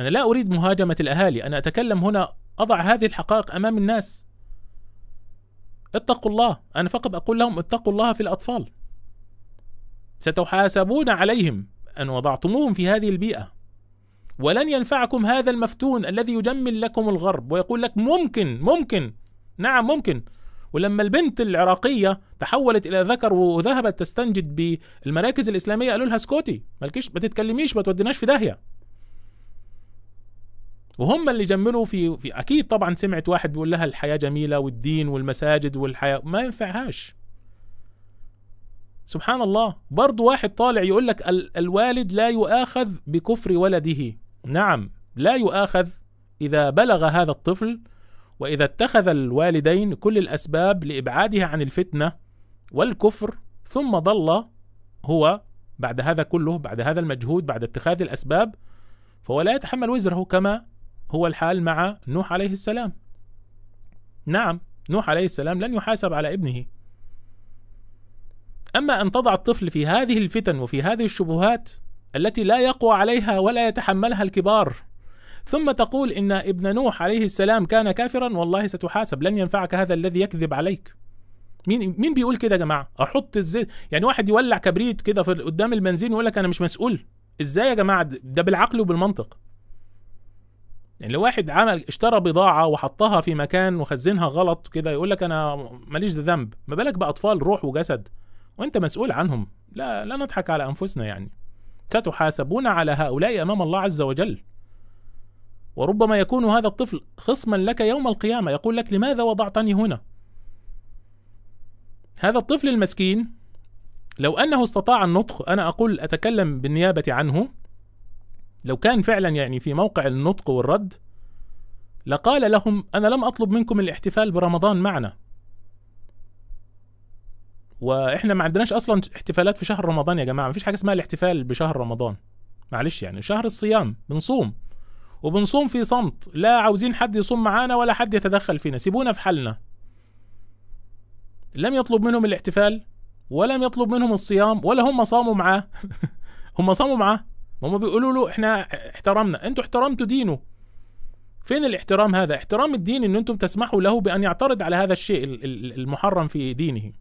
أنا لا أريد مهاجمة الأهالي أنا أتكلم هنا أضع هذه الحقائق أمام الناس. اتقوا الله أنا فقط أقول لهم اتقوا الله في الأطفال. ستحاسبون عليهم أن وضعتموهم في هذه البيئة. ولن ينفعكم هذا المفتون الذي يجمل لكم الغرب ويقول لك ممكن ممكن نعم ممكن. ولما البنت العراقية تحولت إلى ذكر وذهبت تستنجد بالمراكز الإسلامية قالوا لها اسكتي مالكيش ما تتكلميش ما توديناش في داهية. وهم اللي جملوا في, في أكيد طبعا سمعت واحد بيقول لها الحياة جميلة والدين والمساجد والحياة ما ينفعهاش. سبحان الله. برضو واحد طالع يقول لك الوالد لا يؤاخذ بكفر ولده. نعم لا يؤاخذ إذا بلغ هذا الطفل وإذا اتخذ الوالدين كل الأسباب لابعاده عن الفتنة والكفر ظل ضل هو بعد هذا كله بعد هذا المجهود بعد اتخاذ الأسباب فهو لا يتحمل وزره كما هو الحال مع نوح عليه السلام. نعم نوح عليه السلام لن يحاسب على ابنه. أما أن تضع الطفل في هذه الفتن وفي هذه الشبهات التي لا يقوى عليها ولا يتحملها الكبار ثم تقول إن ابن نوح عليه السلام كان كافرا والله ستحاسب لن ينفعك هذا الذي يكذب عليك. مين مين بيقول كده يا جماعة؟ أحط الزيت يعني واحد يولع كبريت كده في قدام البنزين ويقول لك أنا مش مسؤول. إزاي يا جماعة؟ ده بالعقل وبالمنطق. يعني لو واحد عمل اشترى بضاعة وحطها في مكان وخزنها غلط كده يقول لك أنا ماليش ذنب. ما بالك بأطفال روح وجسد؟ وانت مسؤول عنهم. لا لا نضحك على أنفسنا يعني. ستحاسبون على هؤلاء أمام الله عز وجل. وربما يكون هذا الطفل خصما لك يوم القيامة. يقول لك لماذا وضعتني هنا؟ هذا الطفل المسكين لو أنه استطاع النطق أنا أقول أتكلم بالنيابة عنه. لو كان فعلا يعني في موقع النطق والرد لقال لهم أنا لم أطلب منكم الاحتفال برمضان معنا. وإحنا ما عندناش أصلا احتفالات في شهر رمضان يا جماعة. ما فيش حاجة اسمها الاحتفال بشهر رمضان. معلش يعني شهر الصيام بنصوم. وبنصوم في صمت. لا عاوزين حد يصوم معانا ولا حد يتدخل فينا. سيبونا في حالنا. لم يطلب منهم الاحتفال ولم يطلب منهم الصيام ولا هم صاموا معاه. هم صاموا معاه. هم بيقولوا له إحنا احترمنا. أنتوا احترمتوا دينه. فين الاحترام هذا؟ احترام الدين إن أنتم تسمحوا له بأن يعترض على هذا الشيء المحرم في دينه.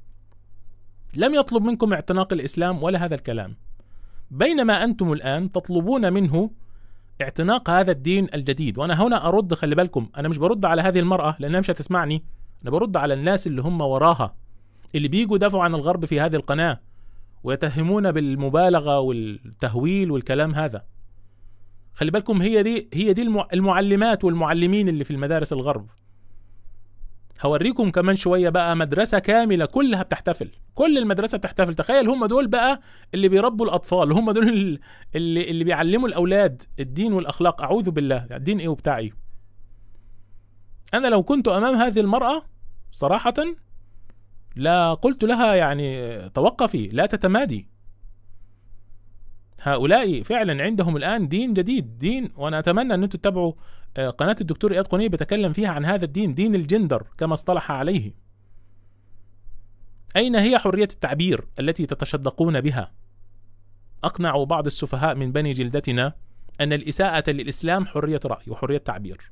لم يطلب منكم اعتناق الإسلام ولا هذا الكلام. بينما أنتم الآن تطلبون منه اعتناق هذا الدين الجديد. وأنا هنا أرد خلي بالكم أنا مش برد على هذه المرأة لأنها مش هتسمعني. أنا برد على الناس اللي هم وراها اللي بيجوا دافعوا عن الغرب في هذه القناة ويتهمون بالمبالغة والتهويل والكلام هذا. خلي بالكم هي دي هي دي المعلمات والمعلمين اللي في المدارس الغرب. هوريكم كمان شوية بقى مدرسة كاملة كلها بتحتفل. كل المدرسة بتحتفل. تخيل هم دول بقى اللي بيربوا الأطفال. هم دول اللي اللي بيعلموا الأولاد الدين والأخلاق. أعوذ بالله. الدين إيه وبتاع إيه؟ أنا لو كنت أمام هذه المرأة صراحة لا قلت لها يعني توقفي لا تتمادي. هؤلاء فعلا عندهم الآن دين جديد. دين وأنا أتمنى أن أنتم تتابعوا آه، قناة الدكتور إياد قني بيتكلم فيها عن هذا الدين دين الجندر كما اصطلح عليه. أين هي حرية التعبير التي تتشدقون بها؟ اقنعوا بعض السفهاء من بني جلدتنا أن الإساءة للإسلام حرية رأي وحرية تعبير.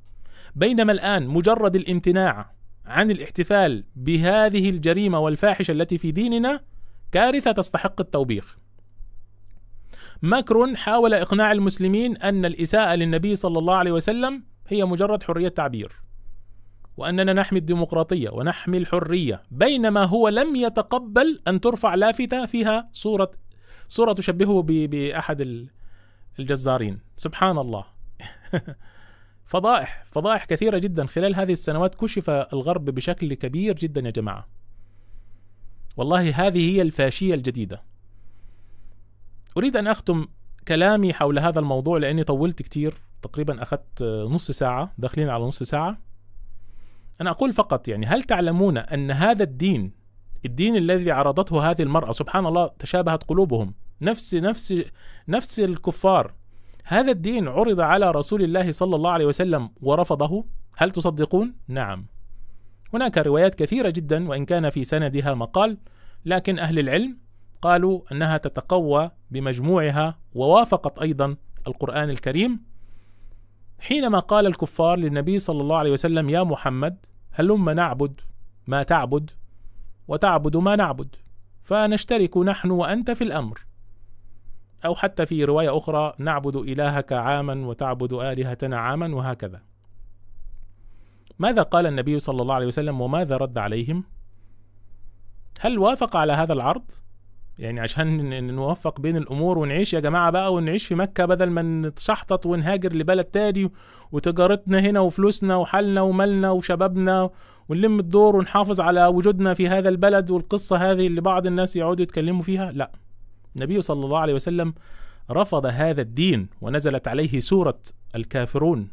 بينما الآن مجرد الامتناع عن الاحتفال بهذه الجريمة والفاحشة التي في ديننا كارثة تستحق التوبيخ. ماكرون حاول إقناع المسلمين أن الإساءة للنبي صلى الله عليه وسلم هي مجرد حرية تعبير. وأننا نحمي الديمقراطية ونحمي الحرية بينما هو لم يتقبل أن ترفع لافتة فيها صورة صورة تشبهه بأحد الجزارين. سبحان الله. فضائح فضائح كثيرة جدا. خلال هذه السنوات كشف الغرب بشكل كبير جدا يا جماعة. والله هذه هي الفاشية الجديدة. أريد أن أختم كلامي حول هذا الموضوع لأني طولت كتير. تقريبا أخذت نص ساعة داخلين على نص ساعة. أنا أقول فقط يعني هل تعلمون أن هذا الدين الدين الذي عرضته هذه المرأة سبحان الله تشابهت قلوبهم؟ نفس نفس نفس الكفار. هذا الدين عرض على رسول الله صلى الله عليه وسلم ورفضه؟ هل تصدقون؟ نعم. هناك روايات كثيرة جدا وإن كان في سندها مقال لكن أهل العلم قالوا أنها تتقوى بمجموعها ووافقت أيضا القرآن الكريم. حينما قال الكفار للنبي صلى الله عليه وسلم يا محمد هلم نعبد ما تعبد وتعبد ما نعبد فنشترك نحن وأنت في الأمر. أو حتى في رواية أخرى نعبد إلهك عاما وتعبد آلهتنا عاما وهكذا. ماذا قال النبي صلى الله عليه وسلم وماذا رد عليهم؟ هل وافق على هذا العرض؟ يعني عشان نوفق بين الأمور ونعيش يا جماعة بقى ونعيش في مكة بدل ما نتشحطط ونهاجر لبلد تاني وتجارتنا هنا وفلوسنا وحالنا ومالنا وشبابنا ونلم الدور ونحافظ على وجودنا في هذا البلد والقصة هذه اللي بعض الناس يقعدوا يتكلموا فيها. لا النبي صلى الله عليه وسلم رفض هذا الدين ونزلت عليه سورة الكافرون.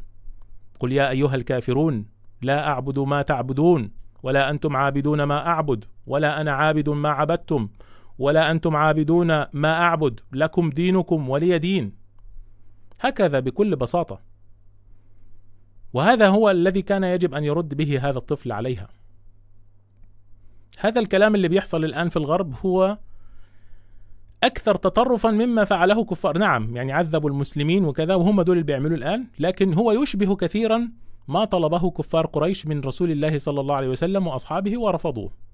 قل يا أيها الكافرون لا أعبد ما تعبدون ولا أنتم عابدون ما أعبد ولا أنا عابد ما عبدتم. ولا أنتم عابدون ما أعبد لكم دينكم ولي دين. هكذا بكل بساطة. وهذا هو الذي كان يجب أن يرد به هذا الطفل عليها. هذا الكلام اللي بيحصل الآن في الغرب هو أكثر تطرفا مما فعله كفار. نعم يعني عذبوا المسلمين وكذا وهم دول اللي بيعملوا الآن لكن هو يشبه كثيرا ما طلبه كفار قريش من رسول الله صلى الله عليه وسلم وأصحابه ورفضوه.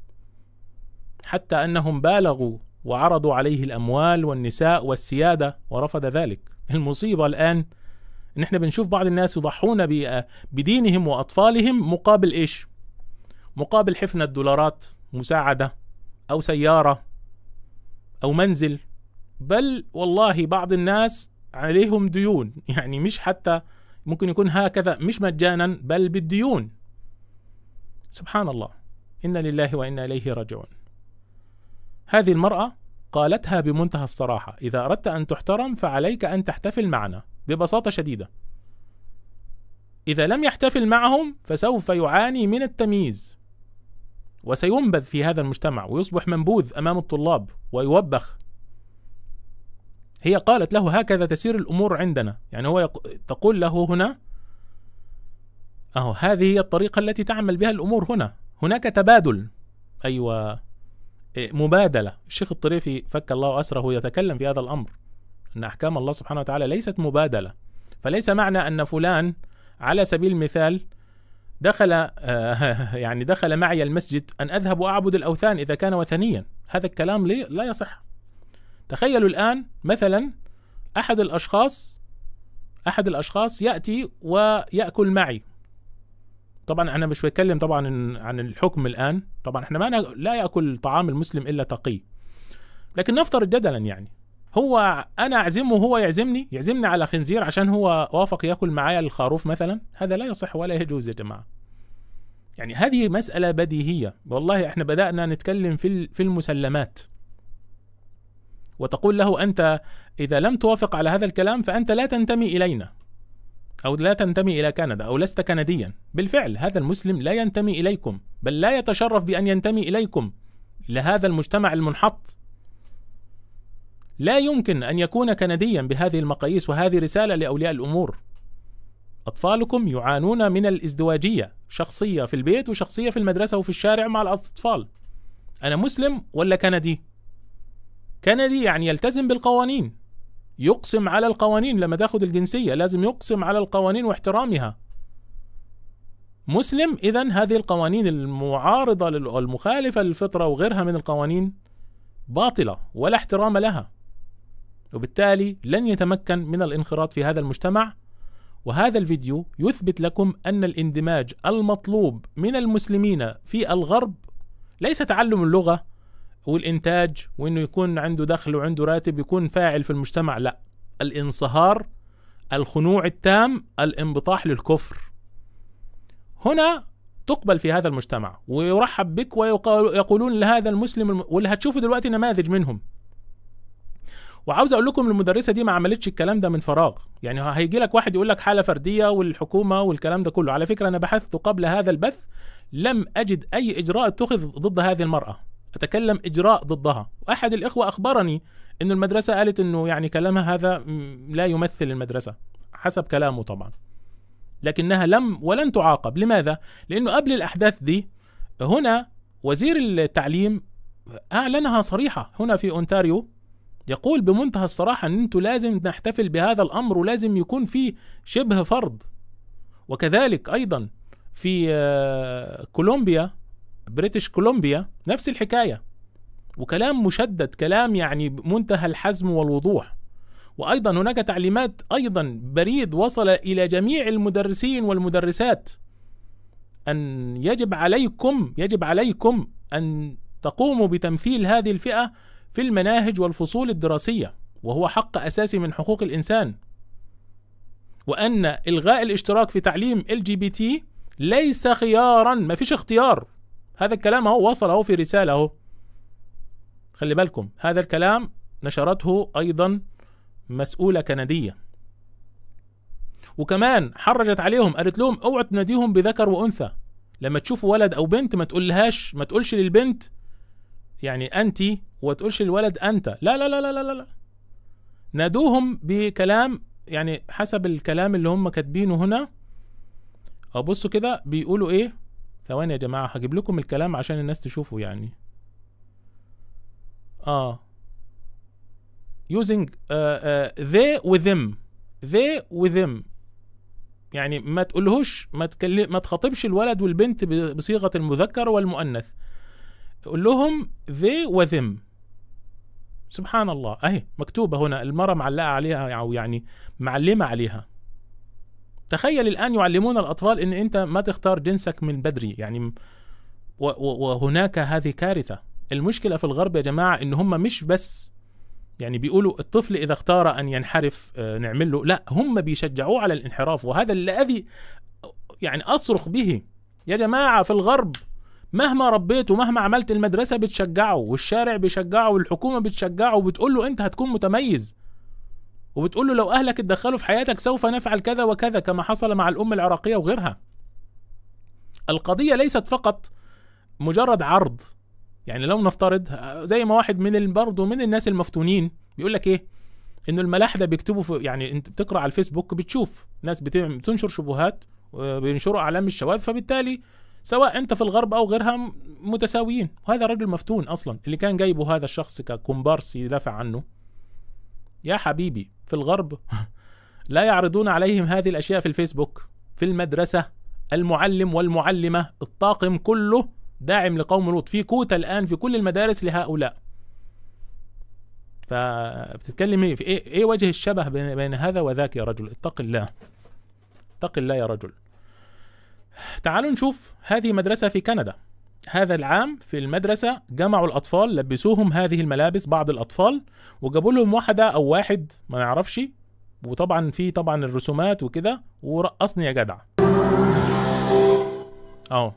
حتى أنهم بالغوا وعرضوا عليه الأموال والنساء والسيادة ورفض ذلك. المصيبة الآن ان إحنا بنشوف بعض الناس يضحون بدينهم وأطفالهم مقابل إيش؟ مقابل حفنة دولارات مساعدة أو سيارة أو منزل. بل والله بعض الناس عليهم ديون. يعني مش حتى ممكن يكون هكذا مش مجانا بل بالديون. سبحان الله. إنا لله وإنا إليه راجعون. هذه المرأة قالتها بمنتهى الصراحة إذا أردت أن تحترم فعليك أن تحتفل معنا. ببساطة شديدة. إذا لم يحتفل معهم فسوف يعاني من التمييز. وسينبذ في هذا المجتمع ويصبح منبوذ أمام الطلاب ويوبخ. هي قالت له هكذا تسير الأمور عندنا. يعني هو يق... تقول له هنا أهو هذه هي الطريقة التي تعمل بها الأمور هنا. هناك تبادل. إيه، مبادلة. الشيخ الطريفي فك الله أسره يتكلم في هذا الأمر أن أحكام الله سبحانه وتعالى ليست مبادلة. فليس معنى أن فلان على سبيل المثال دخل آه، يعني دخل معي المسجد أن أذهب وأعبد الأوثان إذا كان وثنيا. هذا الكلام لا يصح. تخيلوا الآن مثلا أحد الأشخاص أحد الأشخاص يأتي ويأكل معي. طبعا أنا مش بتكلم طبعا عن الحكم الآن. طبعا إحنا ما لا يأكل طعام المسلم إلا تقي. لكن نفترض جدلا يعني. هو أنا أعزمه وهو يعزمني يعزمني على خنزير عشان هو وافق يأكل معايا الخروف مثلا هذا لا يصح ولا يجوز يا جماعة. يعني هذه مسألة بديهية. والله إحنا بدأنا نتكلم في في المسلمات. وتقول له أنت إذا لم توافق على هذا الكلام فأنت لا تنتمي إلينا. أو لا تنتمي إلى كندا أو لست كنديا. بالفعل هذا المسلم لا ينتمي إليكم بل لا يتشرف بأن ينتمي إليكم. لهذا المجتمع المنحط. لا يمكن أن يكون كنديا بهذه المقاييس وهذه رسالة لأولياء الأمور. أطفالكم يعانون من الإزدواجية شخصية في البيت وشخصية في المدرسة وفي الشارع مع الأطفال. أنا مسلم ولا كندي؟ كندي يعني يلتزم بالقوانين. يقسم على القوانين لما تأخذ الجنسية لازم يقسم على القوانين واحترامها. مسلم اذا هذه القوانين المعارضة المخالفة للفطرة وغيرها من القوانين باطلة ولا احترام لها. وبالتالي لن يتمكن من الانخراط في هذا المجتمع. وهذا الفيديو يثبت لكم أن الاندماج المطلوب من المسلمين في الغرب ليس تعلم اللغة والإنتاج وإنه يكون عنده دخل وعنده راتب يكون فاعل في المجتمع لا. الانصهار الخنوع التام الانبطاح للكفر. هنا تقبل في هذا المجتمع ويرحب بك ويقولون لهذا المسلم واللي هتشوفوا دلوقتي نماذج منهم. وعاوز أقول لكم المدرسة دي ما عملتش الكلام ده من فراغ. يعني هيجي لك واحد يقول لك حالة فردية والحكومة والكلام ده كله. على فكرة أنا بحثت قبل هذا البث لم أجد أي إجراء اتخذ ضد هذه المرأة. أتكلم إجراء ضدها. وأحد الإخوة أخبرني أن المدرسة قالت أنه يعني كلامها هذا لا يمثل المدرسة حسب كلامه طبعا. لكنها لم ولن تعاقب. لماذا؟ لأنه قبل الأحداث دي هنا وزير التعليم أعلنها صريحة. هنا في أونتاريو يقول بمنتهى الصراحة أن أنتم لازم نحتفل بهذا الأمر ولازم يكون في شبه فرض. وكذلك أيضا في آه، كولومبيا بريتش كولومبيا نفس الحكاية. وكلام مشدد كلام يعني منتهى الحزم والوضوح. وأيضا هناك تعليمات أيضا بريد وصل إلى جميع المدرسين والمدرسات. أن يجب عليكم يجب عليكم أن تقوموا بتمثيل هذه الفئة في المناهج والفصول الدراسية وهو حق أساسي من حقوق الإنسان. وأن إلغاء الاشتراك في تعليم LGBT ليس خيارا ما فيش اختيار. هذا الكلام أهو وصل أهو في رسالة أهو. خلي بالكم هذا الكلام نشرته أيضا مسؤولة كندية. وكمان حرجت عليهم قالت لهم اوعوا تناديهم بذكر وأنثى. لما تشوفوا ولد أو بنت ما تقولهاش ما تقولش للبنت يعني انت وتقولش للولد أنت. لا لا لا لا لا لا. نادوهم بكلام يعني حسب الكلام اللي هم كاتبينه هنا. أبصوا كده بيقولوا إيه؟ ثواني يا جماعة هجيب لكم الكلام عشان الناس تشوفوا يعني. آه. Using uh, uh, they with them they with them يعني ما تقولهوش ما تكلم ما تخاطبش الولد والبنت بصيغة المذكر والمؤنث. قول لهم they و them سبحان الله. أهي مكتوبة هنا المراه معلقة عليها أو يعني معلمة عليها. تخيل الآن يعلمون الأطفال إن أنت ما تختار جنسك من بدري يعني وهناك هذه كارثة. المشكلة في الغرب يا جماعة إن هم مش بس يعني بيقولوا الطفل إذا اختار أن ينحرف آه، نعمل له لا هم بيشجعوه على الانحراف وهذا الذي يعني أصرخ به. يا جماعة في الغرب مهما ربيته مهما عملت المدرسة بتشجعه والشارع بيشجعه والحكومة بتشجعه وبتقول له أنت هتكون متميز. وبتقول له لو أهلك اتدخلوا في حياتك سوف نفعل كذا وكذا كما حصل مع الام العراقية وغيرها. القضية ليست فقط مجرد عرض. يعني لو نفترض زي ما واحد من برضه من الناس المفتونين بيقول لك إيه؟ إنه الملاحدة بيكتبوا في يعني أنت بتقرأ على الفيسبوك بتشوف ناس بتنشر شبهات وبينشروا أعلام الشواذ فبالتالي سواء أنت في الغرب أو غيرها متساويين. وهذا رجل مفتون أصلا. اللي كان جايبه هذا الشخص ككومبارس يدافع عنه. يا حبيبي في الغرب لا يعرضون عليهم هذه الأشياء في الفيسبوك في المدرسة المعلم والمعلمة الطاقم كله داعم لقوم لوط في كوتا الآن في كل المدارس لهؤلاء. فبتتكلم إيه في إيه, إيه وجه الشبه بين, بين هذا وذاك يا رجل؟ اتق الله. اتق الله يا رجل. تعالوا نشوف هذه مدرسة في كندا. هذا العام في المدرسة جمعوا الأطفال لبسوهم هذه الملابس بعض الأطفال وجابوا لهم واحدة أو واحد ما نعرفش. وطبعا في طبعا الرسومات وكده ورقصني يا جدع. أهو.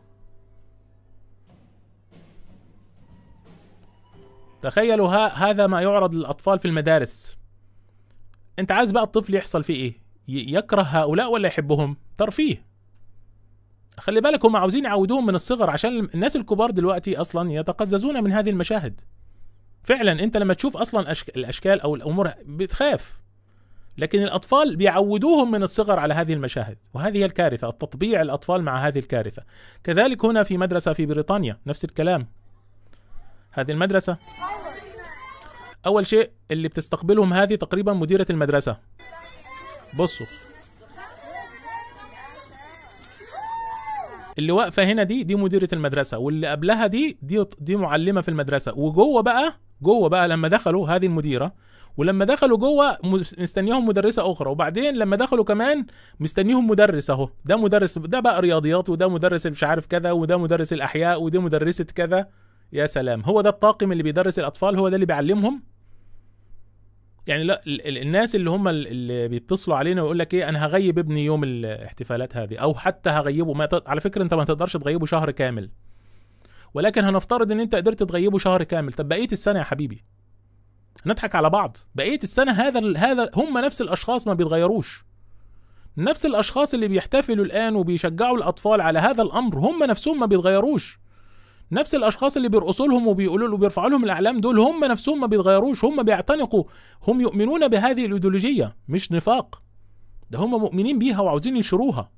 تخيلوا ها هذا ما يعرض للأطفال في المدارس. أنت عايز بقى الطفل يحصل فيه إيه؟ يكره هؤلاء ولا يحبهم؟ ترفيه. خلي بالك هم عاوزين يعودوهم من الصغر عشان الناس الكبار دلوقتي أصلا يتقززون من هذه المشاهد. فعلا أنت لما تشوف أصلا. الأشكال أو الأمور بتخاف. لكن الأطفال بيعودوهم من الصغر على هذه المشاهد وهذه الكارثة التطبيع الأطفال مع هذه الكارثة. كذلك هنا في مدرسة في بريطانيا نفس الكلام. هذه المدرسة. أول شيء اللي بتستقبلهم هذه تقريبا مديرة المدرسة. بصوا. اللي واقفة هنا دي دي مديرة المدرسة واللي قبلها دي دي دي معلمة في المدرسة. وجوه بقى جوه بقى لما دخلوا هذه المديرة ولما دخلوا جوه مستنيهم مدرسة أخرى. وبعدين لما دخلوا كمان مستنيهم مدرس أهو. ده مدرس ده بقى رياضيات وده مدرس مش عارف كذا وده مدرس الأحياء ودي مدرسة كذا. يا سلام. هو ده الطاقم اللي بيدرس الأطفال هو ده اللي بيعلمهم؟ يعني لا ال- ال- الناس اللي هم ال- اللي بيتصلوا علينا ويقول لك إيه أنا هغيب ابني يوم الاحتفالات هذه أو حتى هغيبه ما. على فكرة أنت ما تقدرش تغيبه شهر كامل. ولكن هنفترض إن أنت قدرت تغيبه شهر كامل. طب بقية السنة يا حبيبي نضحك على بعض. بقية السنة هذا هذا هم نفس الأشخاص ما بيتغيروش. نفس الأشخاص اللي بيحتفلوا الآن وبيشجعوا الأطفال على هذا الأمر هم نفسهم ما بيتغيروش. نفس الأشخاص اللي بيرقصوا لهم وبيقولوا له وبيرفعوا لهم الإعلام دول هم نفسهم ما بيتغيروش هم بيعتنقوا. هم يؤمنون بهذه الإيديولوجية مش نفاق. ده هم مؤمنين بيها وعاوزين ينشروها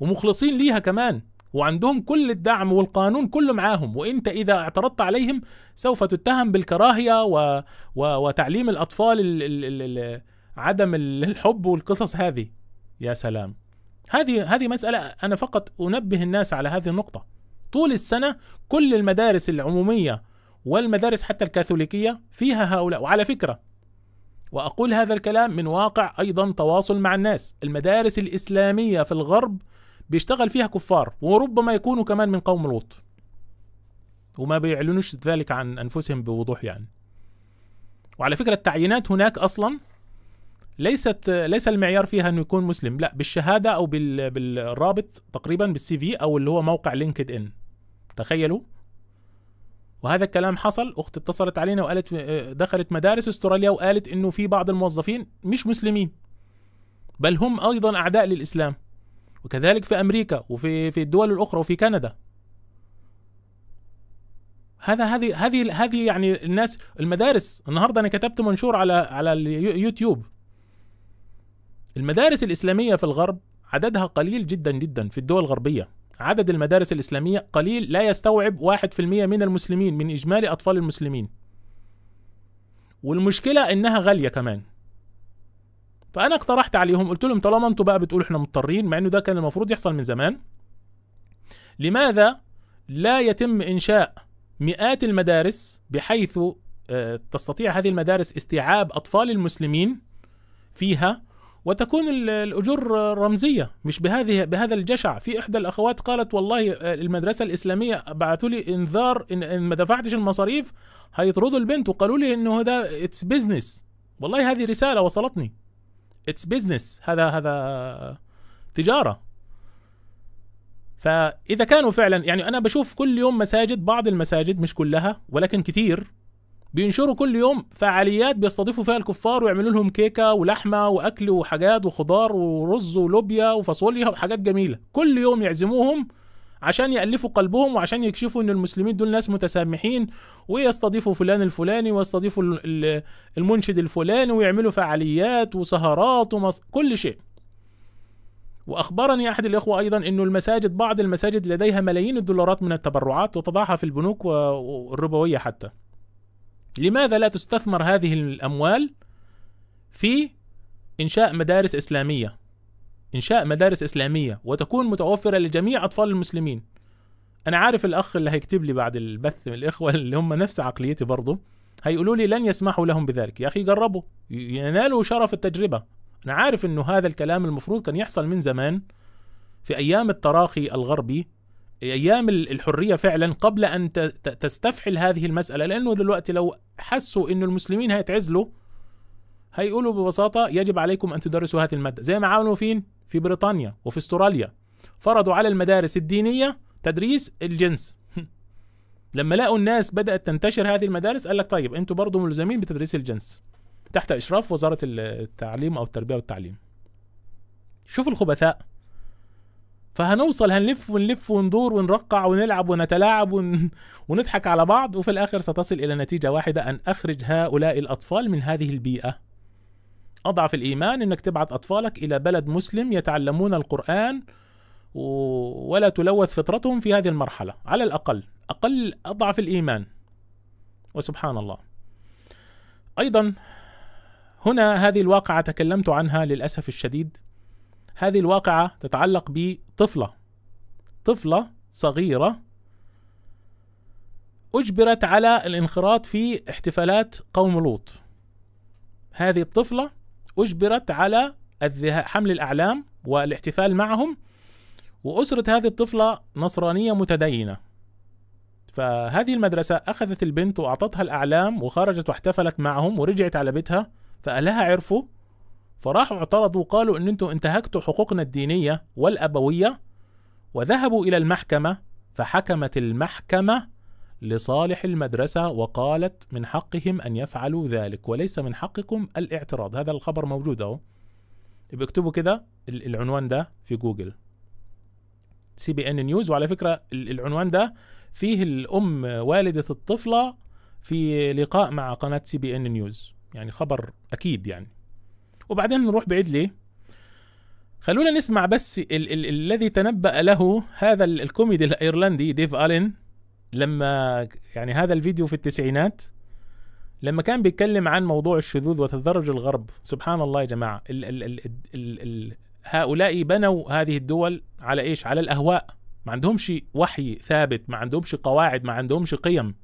ومخلصين ليها كمان وعندهم كل الدعم والقانون كله معاهم. وإنت إذا اعترضت عليهم سوف تتهم بالكراهية و... و... وتعليم الأطفال ال... ال... ال... عدم ال- الحب والقصص هذه. يا سلام. هذه هذه مسألة أنا فقط أنبه الناس على هذه النقطة. طول السنة كل المدارس العمومية والمدارس حتى الكاثوليكية فيها هؤلاء. وعلى فكرة وأقول هذا الكلام من واقع أيضا تواصل مع الناس. المدارس الإسلامية في الغرب بيشتغل فيها كفار وربما يكونوا كمان من قوم لوط. وما بيعلنوش ذلك عن أنفسهم بوضوح يعني. وعلى فكرة التعيينات هناك أصلا ليست ليس المعيار فيها أنه يكون مسلم. لا بالشهادة أو بال بالرابط تقريبا بالسي في أو اللي هو موقع لينكد إن. تخيلوا. وهذا الكلام حصل اخت اتصلت علينا وقالت دخلت مدارس استراليا وقالت إنه في بعض الموظفين مش مسلمين بل هم أيضا أعداء للإسلام. وكذلك في أمريكا وفي في الدول الأخرى وفي كندا. هذا هذه هذه هذه يعني الناس المدارس النهارده أنا كتبت منشور على على اليوتيوب. المدارس الإسلامية في الغرب عددها قليل جدا جدا في الدول الغربية. عدد المدارس الإسلامية قليل لا يستوعب واحد في المية من المسلمين من إجمالي أطفال المسلمين. والمشكلة إنها غالية كمان. فأنا اقترحت عليهم قلت لهم طالما أنتوا بقى بتقولوا إحنا مضطرين مع إنه ده كان المفروض يحصل من زمان لماذا لا يتم إنشاء مئات المدارس بحيث تستطيع هذه المدارس استيعاب أطفال المسلمين فيها؟ وتكون الأجور رمزية مش بهذه بهذا الجشع. في إحدى الأخوات قالت والله المدرسة الإسلامية بعثوا لي إنذار ان, إن ما دفعتش المصاريف هيطردوا البنت. وقالوا لي إنه ده it's business والله هذه رسالة وصلتني. it's business هذا هذا تجارة. فإذا كانوا فعلا يعني أنا بشوف كل يوم مساجد بعض المساجد مش كلها ولكن كتير. بينشروا كل يوم فعاليات بيستضيفوا فيها الكفار ويعملوا لهم كيكة ولحمة وأكل وحاجات وخضار ورز ولوبيا وفاصوليا وحاجات جميلة. كل يوم يعزموهم عشان يألفوا قلبهم وعشان يكشفوا إن المسلمين دول ناس متسامحين ويستضيفوا فلان الفلاني ويستضيفوا المنشد الفلاني ويعملوا فعاليات وسهرات ومص... كل شيء. وأخبرني أحد الإخوة أيضا إنه المساجد بعض المساجد لديها ملايين الدولارات من التبرعات وتضعها في البنوك والربوية حتى. لماذا لا تستثمر هذه الأموال في إنشاء مدارس إسلامية؟ إنشاء مدارس إسلامية وتكون متوفرة لجميع أطفال المسلمين. أنا عارف الأخ اللي هيكتب لي بعد البث من الإخوة اللي هم نفس عقليتي برضه هيقولوا لي لن يسمحوا لهم بذلك. يا أخي جربوا. ينالوا شرف التجربة. أنا عارف إنه هذا الكلام المفروض كان يحصل من زمان في أيام التراخي الغربي أيام الحرية فعلا قبل أن تستفحل هذه المسألة لأنه دلوقتي لو حسوا إنه المسلمين هيتعزلوا هيقولوا ببساطة يجب عليكم أن تدرسوا هذه المادة. زي ما عملوا فين؟ في بريطانيا وفي استراليا. فرضوا على المدارس الدينية تدريس الجنس. لما لقوا الناس بدأت تنتشر هذه المدارس قال لك طيب أنتوا برضه ملزمين بتدريس الجنس. تحت إشراف وزارة التعليم أو التربية والتعليم. شوف الخبثاء. فهنوصل هنلف ونلف وندور ونرقع ونلعب ونتلاعب ون... ونضحك على بعض وفي الآخر ستصل إلى نتيجة واحدة أن أخرج هؤلاء الأطفال من هذه البيئة. أضعف الإيمان أنك تبعث أطفالك إلى بلد مسلم يتعلمون القرآن و... ولا تلوث فطرتهم في هذه المرحلة. على الأقل أقل أضعف الإيمان. وسبحان الله. أيضا هنا هذه الواقعة تكلمت عنها للأسف الشديد. هذه الواقعة تتعلق بطفلة طفلة صغيرة أجبرت على الانخراط في احتفالات قوم لوط. هذه الطفلة أجبرت على حمل الأعلام والاحتفال معهم وأسرة هذه الطفلة نصرانية متدينة. فهذه المدرسة أخذت البنت وأعطتها الأعلام وخرجت واحتفلت معهم ورجعت على بيتها فأهلها عرفوا فراحوا اعترضوا وقالوا إن أنتم انتهكتوا حقوقنا الدينية والأبوية وذهبوا إلى المحكمة فحكمت المحكمة لصالح المدرسة وقالت من حقهم أن يفعلوا ذلك وليس من حقكم الاعتراض. هذا الخبر موجود أهو. بيكتبوا كده العنوان ده في جوجل. CBN News وعلى فكرة العنوان ده فيه الأم والدة الطفلة في لقاء مع قناة CBN News يعني خبر أكيد يعني. وبعدين نروح بعيد ليه؟ خلونا نسمع بس ال- ال- الذي تنبأ له هذا ال- الكوميدي الإيرلندي ديف ألين لما يعني هذا الفيديو في التسعينات لما كان بيتكلم عن موضوع الشذوذ وتدرج الغرب. سبحان الله يا جماعة ال ال ال ال ال هؤلاء بنوا هذه الدول على إيش؟ على الأهواء. ما عندهمش وحي ثابت ما عندهمش قواعد ما عندهمش قيم.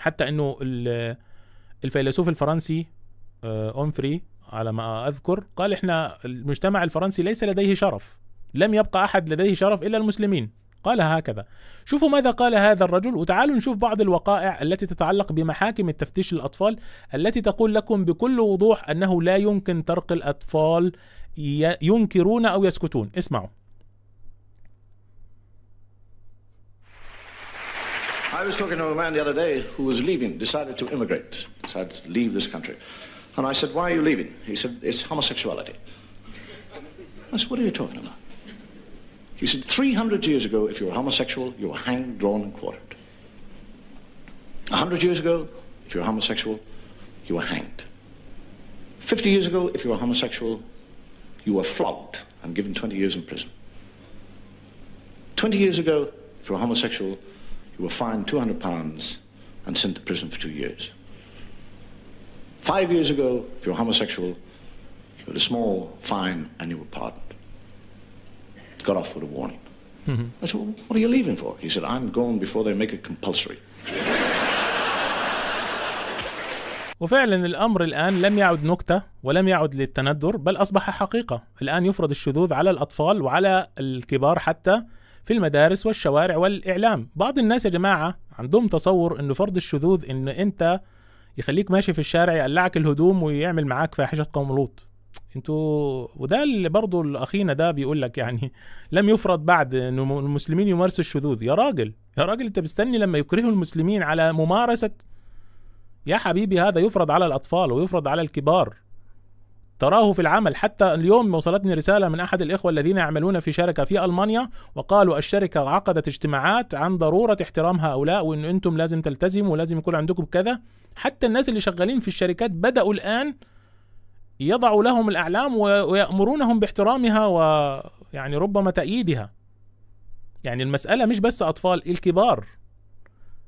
حتى إنه ال- الفيلسوف الفرنسي آه، أونفري على ما أذكر قال إحنا المجتمع الفرنسي ليس لديه شرف. لم يبقى أحد لديه شرف إلا المسلمين. قال هكذا. شوفوا ماذا قال هذا الرجل وتعالوا نشوف بعض الوقائع التي تتعلق بمحاكم التفتيش للأطفال التي تقول لكم بكل وضوح أنه لا يمكن ترك الأطفال ي- ينكرون أو يسكتون. اسمعوا. I was talking to a man the other day who was leaving, decided to immigrate, decided to leave this country. And I said, Why are you leaving? He said, It's homosexuality. I said, What are you talking about? He said, 300 years ago, if you were homosexual, you were hanged, drawn, and quartered. 100 years ago, if you were homosexual, you were hanged. 50 years ago, if you were homosexual, you were flogged and given 20 years in prison. 20 years ago, if you were homosexual, you were fined 200 pounds and sent to prison for two years. Five years ago, if you were homosexual, you had a small fine and you were pardoned. Got off with a warning. I said, well, what are you leaving for? He said, I'm going before they make it compulsory. وفعلا الامر الان لم يعد نكته ولم يعد للتندر بل اصبح حقيقه، الان يفرض الشذوذ على الاطفال وعلى الكبار حتى في المدارس والشوارع والاعلام، بعض الناس يا جماعة عندهم تصور انه فرض الشذوذ ان انت يخليك ماشي في الشارع يقلعك الهدوم ويعمل معاك فاحشة قوم لوط. أنتوا وده اللي برضه اخينا ده بيقول لك يعني لم يفرض بعد إنه المسلمين يمارسوا الشذوذ، يا راجل يا راجل انت مستني لما يكرهوا المسلمين على ممارسة؟ يا حبيبي هذا يفرض على الأطفال ويفرض على الكبار. تراه في العمل. حتى اليوم وصلتني رسالة من أحد الإخوة الذين يعملون في شركة في ألمانيا وقالوا الشركة عقدت اجتماعات عن ضرورة احترام هؤلاء وأن أنتم لازم تلتزموا ولازم يكون عندكم كذا. حتى الناس اللي شغالين في الشركات بدأوا الآن يضعوا لهم الأعلام ويأمرونهم باحترامها ويعني ربما تأييدها. يعني المسألة مش بس أطفال الكبار.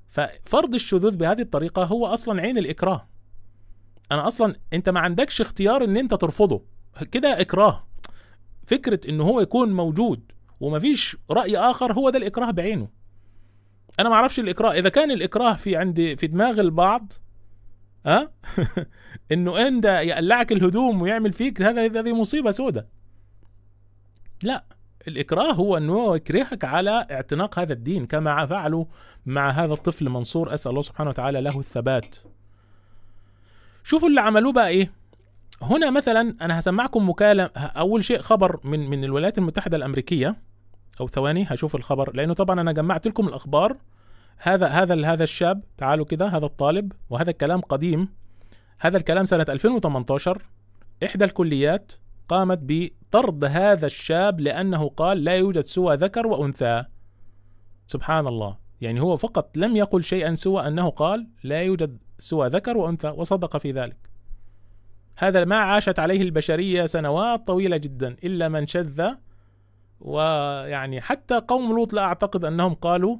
ففرض الشذوذ بهذه الطريقة هو أصلا عين الإكراه. أنا أصلا أنت ما عندكش اختيار إن أنت ترفضه. كده إكراه. فكرة إن هو يكون موجود ومفيش رأي آخر هو ده الإكراه بعينه. أنا ما أعرفش الإكراه. إذا كان الإكراه في عند في دماغ البعض ها؟ إنه أنت يقلعك الهدوم ويعمل فيك هذا هذه مصيبة سودة. لا. الإكراه هو أنه يكرهك على اعتناق هذا الدين كما فعلوا مع هذا الطفل منصور. أسأل الله سبحانه وتعالى له الثبات. شوفوا اللي عملوه بقى إيه. هنا مثلا أنا هسمعكم مكالمة أول شيء خبر من من الولايات المتحدة الأمريكية. أو ثواني هشوف الخبر لأنه طبعا أنا جمعت لكم الأخبار. هذا هذا هذا الشاب تعالوا كده هذا الطالب وهذا الكلام قديم. هذا الكلام سنة 2018 إحدى الكليات قامت بطرد هذا الشاب لأنه قال لا يوجد سوى ذكر وأنثى. سبحان الله. يعني هو فقط لم يقل شيئا سوى أنه قال لا يوجد سوى ذكر وأنثى وصدق في ذلك. هذا ما عاشت عليه البشرية سنوات طويلة جدا إلا من شذ ويعني حتى قوم لوط لا أعتقد أنهم قالوا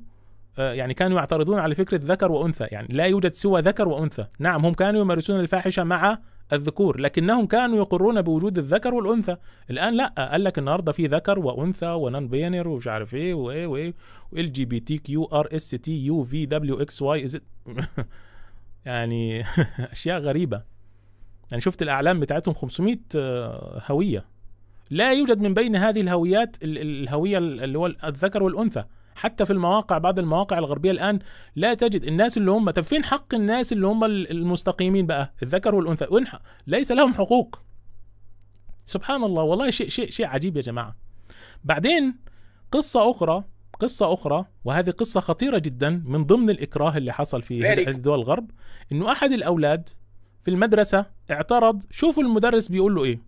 آه، يعني كانوا يعترضون على فكرة ذكر وأنثى يعني لا يوجد سوى ذكر وأنثى. نعم هم كانوا يمارسون الفاحشة مع الذكور لكنهم كانوا يقرون بوجود الذكر والأنثى. الآن لا قال لك النهارده في ذكر وأنثى و non-binary ومش عارف إيه وإيه وإيه ال جي بي تي كيو آر إس تي يو في دبليو إكس واي يعني أشياء غريبة. يعني شفت الأعلام بتاعتهم 500 آه، هوية. لا يوجد من بين هذه الهويات ال- ال- الهوية اللي هو الذكر والأنثى. حتى في المواقع بعض المواقع الغربية الآن لا تجد الناس اللي هم طب فين حق الناس اللي هم ال- المستقيمين بقى؟ الذكر والأنثى؟ ليس لهم حقوق. سبحان الله والله شيء شيء شيء عجيب يا جماعة. بعدين قصة أخرى قصة أخرى وهذه قصة خطيرة جدا من ضمن الإكراه اللي حصل في دول الغرب إنه أحد الأولاد في المدرسة اعترض شوفوا المدرس بيقول له إيه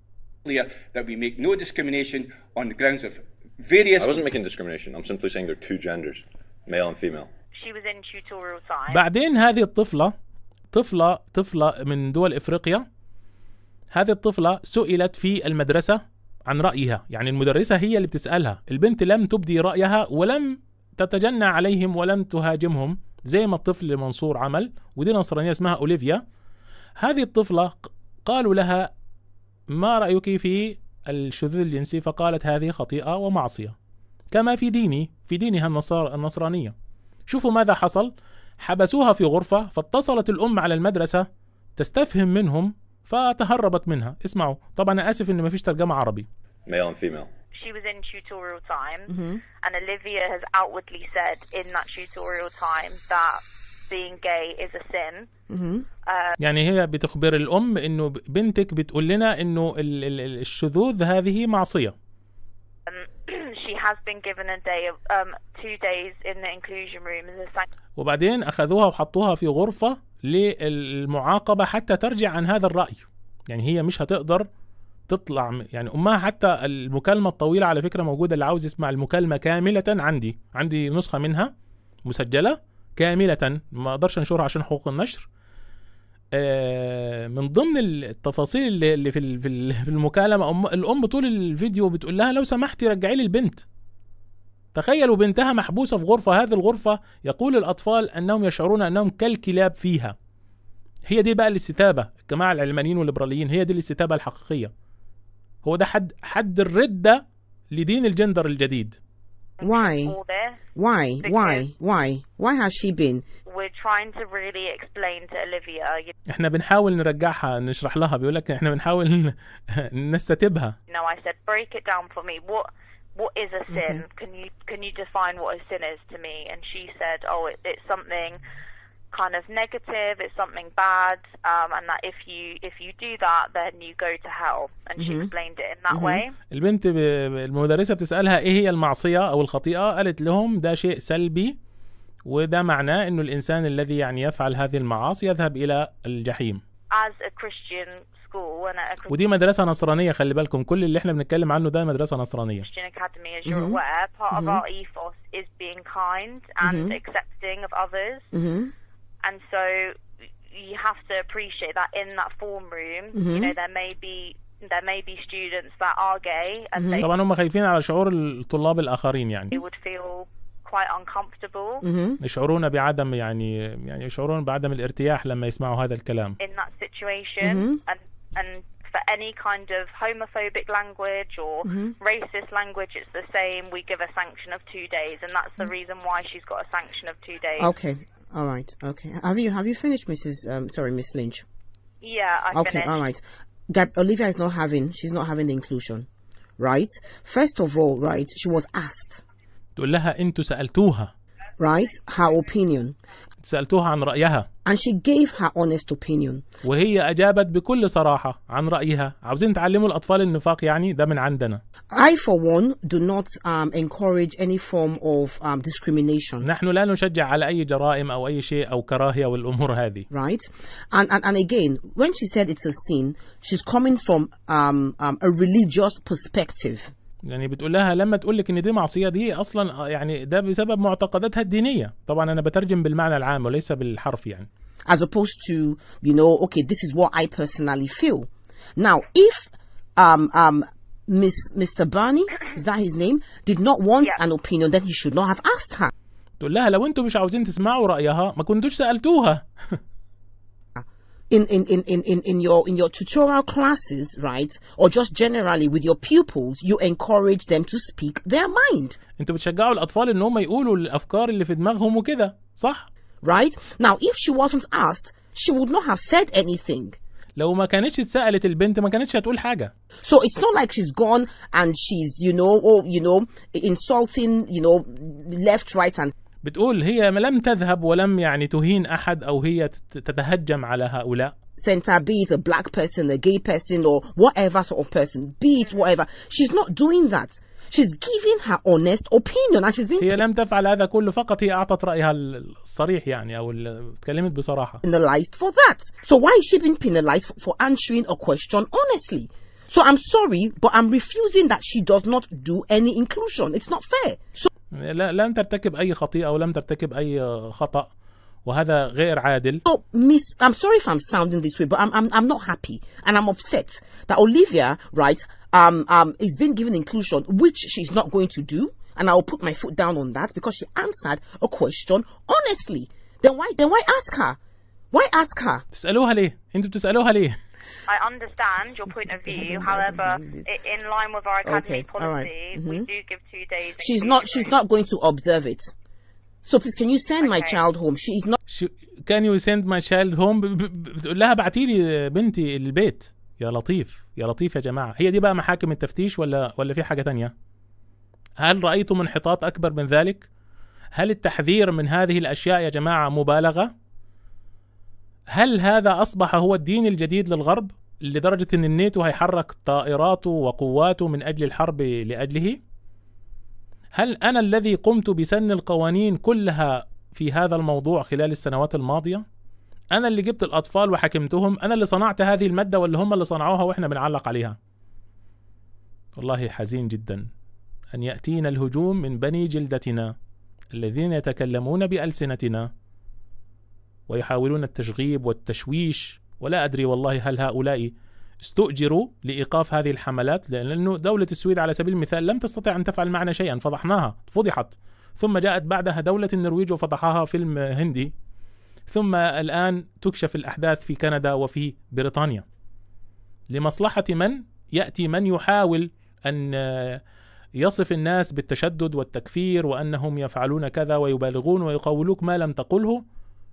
clear that we make no discrimination on the grounds of various. I wasn't making discrimination. I'm simply saying they're two genders, male and female. She was in tutorial time. بعدين هذه الطفلة طفلة طفلة من دول إفريقيا هذه الطفلة سئلت في المدرسة عن رأيها. يعني المدرسة هي اللي بتسألها. البنت لم تبدي رأيها ولم تتجنى عليهم ولم تهاجمهم زي ما الطفل منصور عمل ودي نصرانية اسمها أوليفيا. هذه الطفلة قالوا لها ما رأيك في الشذوذ الجنسي فقالت هذه خطيئة ومعصية. كما في ديني في دينها النصار النصرانية. شوفوا ماذا حصل. حبسوها في غرفة فاتصلت الأم على المدرسة تستفهم منهم فتهربت منها اسمعوا طبعا أنا آسف إن ما فيش ترجمة عربي Male and female. She was in tutorial time, and Olivia has outwardly said in that tutorial time that being gay is a sin. يعني هي بتخبر الأم إنه بنتك بتقول لنا إنه ال- ال- ال- الشذوذ هذه معصية she has been given a day of um, two days in the inclusion room as a sanct- وبعدين أخذوها وحطوها في غرفة للمعاقبة حتى ترجع عن هذا الرأي. يعني هي مش هتقدر تطلع يعني أمها حتى المكالمة الطويلة على فكرة موجودة اللي عاوز يسمع المكالمة كاملة عندي عندي نسخة منها مسجلة كاملة ما أقدرش أنشرها عشان حقوق النشر. آه، من ضمن التفاصيل اللي في في ال- في المكالمة أم الأم طول الفيديو بتقول لها لو سمحتي رجعي لي البنت. تخيلوا بنتها محبوسة في غرفة هذه الغرفة يقول الأطفال أنهم يشعرون أنهم كالكلاب فيها هي دي بقى الاستتابة الجماعة العلمانيين والليبراليين هي دي الاستتابة الحقيقية هو ده حد حد الردة لدين الجندر الجديد Why? Why? Why? Why? Why has she been? We're trying to really explain to Olivia, إحنا بنحاول نرجعها نشرح لها بيقول لك إحنا بنحاول نستتبها know, I said, break it down for me. What what is a sin? Can you can you define what a sin is to me? And she said, oh, it, it's something kind of negative. It's something bad, um, and that if you if you do that, then you go to hell. And she explained it in that way. البنت ب... المدرسة بتسألها ايه هي المعصية او الخطيئة قالت لهم ده شيء سلبي وده معناه انه الانسان الذي يعني يفعل هذه المعاصي يذهب الى الجحيم As a Christian ودي مدرسة نصرانية خلي بالكم. كل اللي إحنا بنتكلم عنه ده مدرسة نصرانية. طبعا هم خايفين على شعور الطلاب الآخرين يعني. Mm-hmm. يشعرون بعدم يعني يعني يشعرون بعدم الارتياح لما يسمعوا هذا الكلام. and for any kind of homophobic language or racist language it's the same we give a sanction of two days and that's the reason why she's got a sanction of two days Okay. All right. Okay. Have you have you finished, Mrs. Um, sorry, Miss Lynch? yeah I Okay. finished All right. Gab- Olivia is not having. She's not having the inclusion, right? First of all, right, she was asked, تقول لها انتوا سألتوها right, her opinion, سألتوها عن رأيها and she gave her honest opinion. وهي أجابت بكل صراحة عن رأيها عاوزين تعلموا الأطفال النفاق يعني ده من عندنا I, for one, do not um, encourage any form of um, discrimination. نحن لا نشجع على أي جرائم أو أي شيء أو كراهية والأمور هذه right? And, and and again, when she said it's a sin, she's coming from um, um, a religious perspective. يعني بتقول لها لما تقول لك إن دي معصية دي أصلا آه، يعني ده بسبب معتقداتها الدينية. طبعا أنا بترجم بالمعنى العام وليس بالحرف يعني. As opposed to you know okay this is what i personally feel. Now if um um miss mr barney is that his name did not want Yeah. an opinion then he should not have asked her. تقول لها لو أنتوا مش عاوزين تسمعوا رأيها ما كنتوش سألتوها. in in, in, in, in in your in your tutorial classes right or just generally with your pupils you encourage them to speak their mind انتوا بتشجعوا الاطفال ان هم يقولوا الافكار اللي في دماغهم وكده صح right now if she wasn't asked she would not have said anything لو ما كانتش اتسالت البنت ما كانتش هتقول حاجه So it's not like she's gone and she's, you know, oh, you know, insulting, you know, left, right, and بتقول هي لم تذهب ولم يعني تهين احد أو هي تت- تتهجم على هؤلاء center, be it a black person, a gay person, or whatever sort of person, be it whatever. She's not doing that. She's giving her honest opinion, and she's being هي لم تفعل هذا كله فقط هي اعطت رايها الصريح يعني أو ال- اتكلمت بصراحه penalized for that. So why is she being penalized for, answering a question honestly? So I'm sorry, but I'm refusing that she does not do any inclusion. It's not fair. So لم ترتكب اي خطيئه ولم ترتكب اي خطا وهذا غير عادل So, Miss, I'm sorry if I'm sounding this way, but I'm, I'm, I'm not happy and I'm upset that Olivia, right, um, um, is being given inclusion, which she's not going to do. And I will put my foot down on that because she answered a question honestly. Then why, then why ask her? Why ask her? تسالوها ليه أنتوا بتسالوها ليه I understand your point of view. However, in line with our academy Okay, all right. policy, we Mhm. do give two days. She's not. She's not going to observe it. So please, can you send my Okay. child home? She is not can you send my child home بتقول لها ابعتي لي بنتي البيت يا لطيف يا لطيف يا جماعة هي دي بقى محاكم التفتيش ولا ولا في حاجة تانية هل رايتم انحطاط اكبر من ذلك هل التحذير من هذه الاشياء يا جماعة مبالغه هل هذا أصبح هو الدين الجديد للغرب لدرجة إن الناتو هيحرك طائراته وقواته من أجل الحرب لأجله؟ هل أنا الذي قمت بسن القوانين كلها في هذا الموضوع خلال السنوات الماضية؟ أنا اللي جبت الأطفال وحكمتهم أنا اللي صنعت هذه المادة ولا هم اللي صنعوها وإحنا بنعلق عليها. والله حزين جدا أن يأتينا الهجوم من بني جلدتنا الذين يتكلمون بألسنتنا ويحاولون التشغيب والتشويش. ولا أدري والله هل هؤلاء استؤجروا لإيقاف هذه الحملات لأنه دولة السويد على سبيل المثال لم تستطع أن تفعل معنا شيئا فضحناها فضحت. ثم جاءت بعدها دولة النرويج وفضحها فيلم هندي. ثم الآن تكشف الأحداث في كندا وفي بريطانيا. لمصلحة من؟ يأتي من يحاول أن يصف الناس بالتشدد والتكفير وأنهم يفعلون كذا ويبالغون ويقولوك ما لم تقله.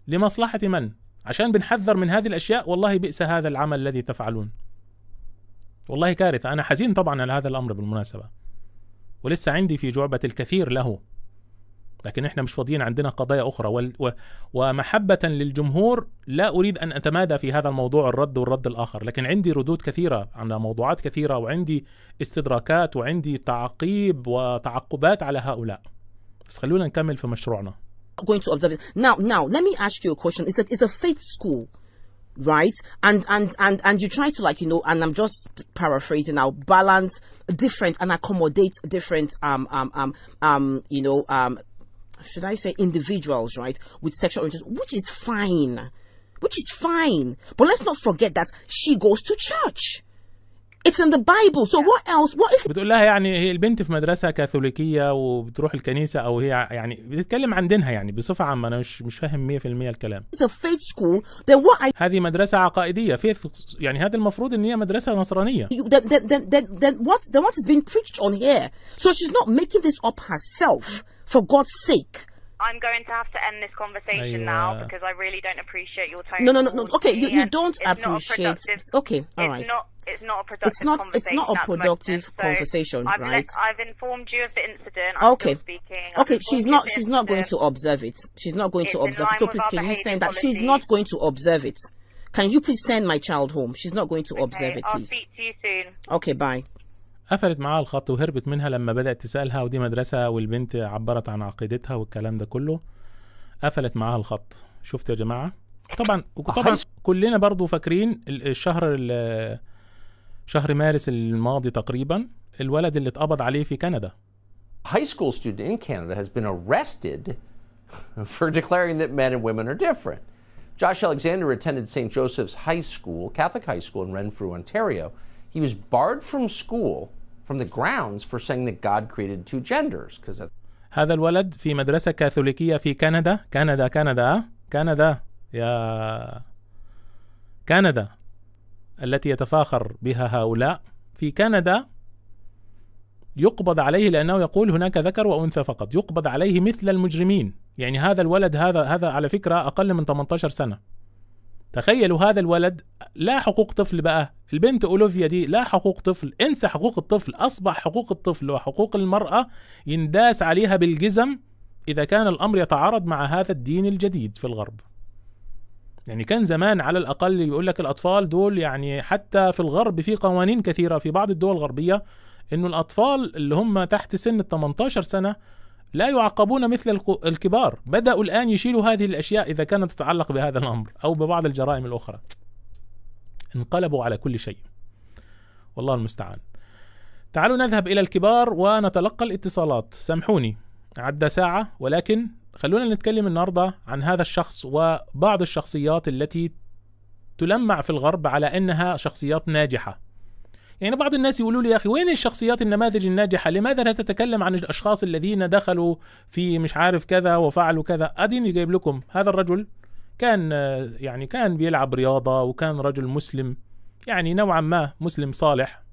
لمصلحة من؟ عشان بنحذر من هذه الأشياء والله بئس هذا العمل الذي تفعلون. والله كارثة. أنا حزين طبعا على هذا الأمر بالمناسبة. ولسه عندي في جعبة الكثير له. لكن إحنا مش فاضيين عندنا قضايا أخرى. وال... و... ومحبة للجمهور لا أريد أن أتمادى في هذا الموضوع الرد والرد الآخر. لكن عندي ردود كثيرة على موضوعات كثيرة وعندي استدراكات وعندي تعقيب وتعقبات على هؤلاء. بس خلونا نكمل في مشروعنا. Going to observe it. Now, now, let me ask you a question. It's a, it's a faith school, right? And, and, and, and you try to like, you know, and I'm just paraphrasing now, balance different and accommodate different, um, um, um, um, you know, um, should I say individuals, right? With sexual orientation, which is fine, which is fine. But let's not forget that she goes to church. It's in the Bible. So what else? What if... بتقول لها يعني هي البنت في مدرسة كاثوليكية وبتروح الكنيسة أو هي يعني بتتكلم عن دينها يعني بصفة عامة أنا مش مش فاهم 100% الكلام. It's a faith school. Then what I... هذه مدرسة عقائدية Faith. يعني هذا المفروض إن هي مدرسة نصرانية. Then, what, then what is being preached on here? So she's not making this up herself for God's sake. I'm going to have to end this conversation you, now because I really don't appreciate your time. No, no, no, no. Okay, you, you don't appreciate. Okay, all right. It's not, it's not a productive it's not, It's not a productive conversation, I've right? I've informed you of the incident. I'm okay. Okay, she's not. She's not going to observe it. She's not going it's to observe. it. So please, can you send that? She's not going to observe it. Can you please send my child home? She's not going to okay, observe it, please. I'll speak to you soon. Okay, bye. قفلت معاها الخط وهربت منها لما بدأت تسألها ودي مدرسة والبنت عبرت عن عقيدتها والكلام ده كله قفلت معاها الخط شفت يا جماعة طبعا طبعا كلنا برضو فاكرين ال- الشهر ال- شهر مارس الماضي تقريبا الولد اللي اتقبض عليه في كندا high school student in Canada has been arrested for declaring that men and women are different. Josh Alexander attended St. Joseph's High School, Catholic High School in Renfrew, Ontario. He was barred from school from the grounds for saying that God created two genders because هذا الولد في مدرسة كاثوليكية في كندا. كندا كندا؟ كندا. يا كندا التي يتفاخر بها هؤلاء. في كندا يقبض عليه لأنه يقول هناك ذكر وأنثى فقط. يقبض عليه مثل المجرمين. يعني هذا الولد هذا هذا على فكرة أقل من 18 سنة. تخيلوا هذا الولد لا حقوق طفل بقى. البنت أولوفيا دي لا حقوق طفل انسى حقوق الطفل أصبح حقوق الطفل وحقوق المرأة ينداس عليها بالجزم إذا كان الأمر يتعارض مع هذا الدين الجديد في الغرب. يعني كان زمان على الأقل يقول لك الأطفال دول يعني حتى في الغرب في قوانين كثيرة في بعض الدول الغربية إنه الأطفال اللي هم تحت سن ال 18 سنة لا يعاقبون مثل الكبار. بدأوا الآن يشيلوا هذه الأشياء إذا كانت تتعلق بهذا الأمر أو ببعض الجرائم الأخرى. انقلبوا على كل شيء. والله المستعان. تعالوا نذهب إلى الكبار ونتلقى الاتصالات. سامحوني عدى ساعة ولكن خلونا نتكلم النهاردة عن هذا الشخص وبعض الشخصيات التي تلمع في الغرب على أنها شخصيات ناجحة. يعني بعض الناس يقولوا لي يا أخي وين الشخصيات النماذج الناجحة؟ لماذا لا تتكلم عن الأشخاص الذين دخلوا في مش عارف كذا وفعلوا كذا؟ أديني جايب لكم هذا الرجل كان يعني كان بيلعب رياضة وكان رجل مسلم يعني نوعا ما مسلم صالح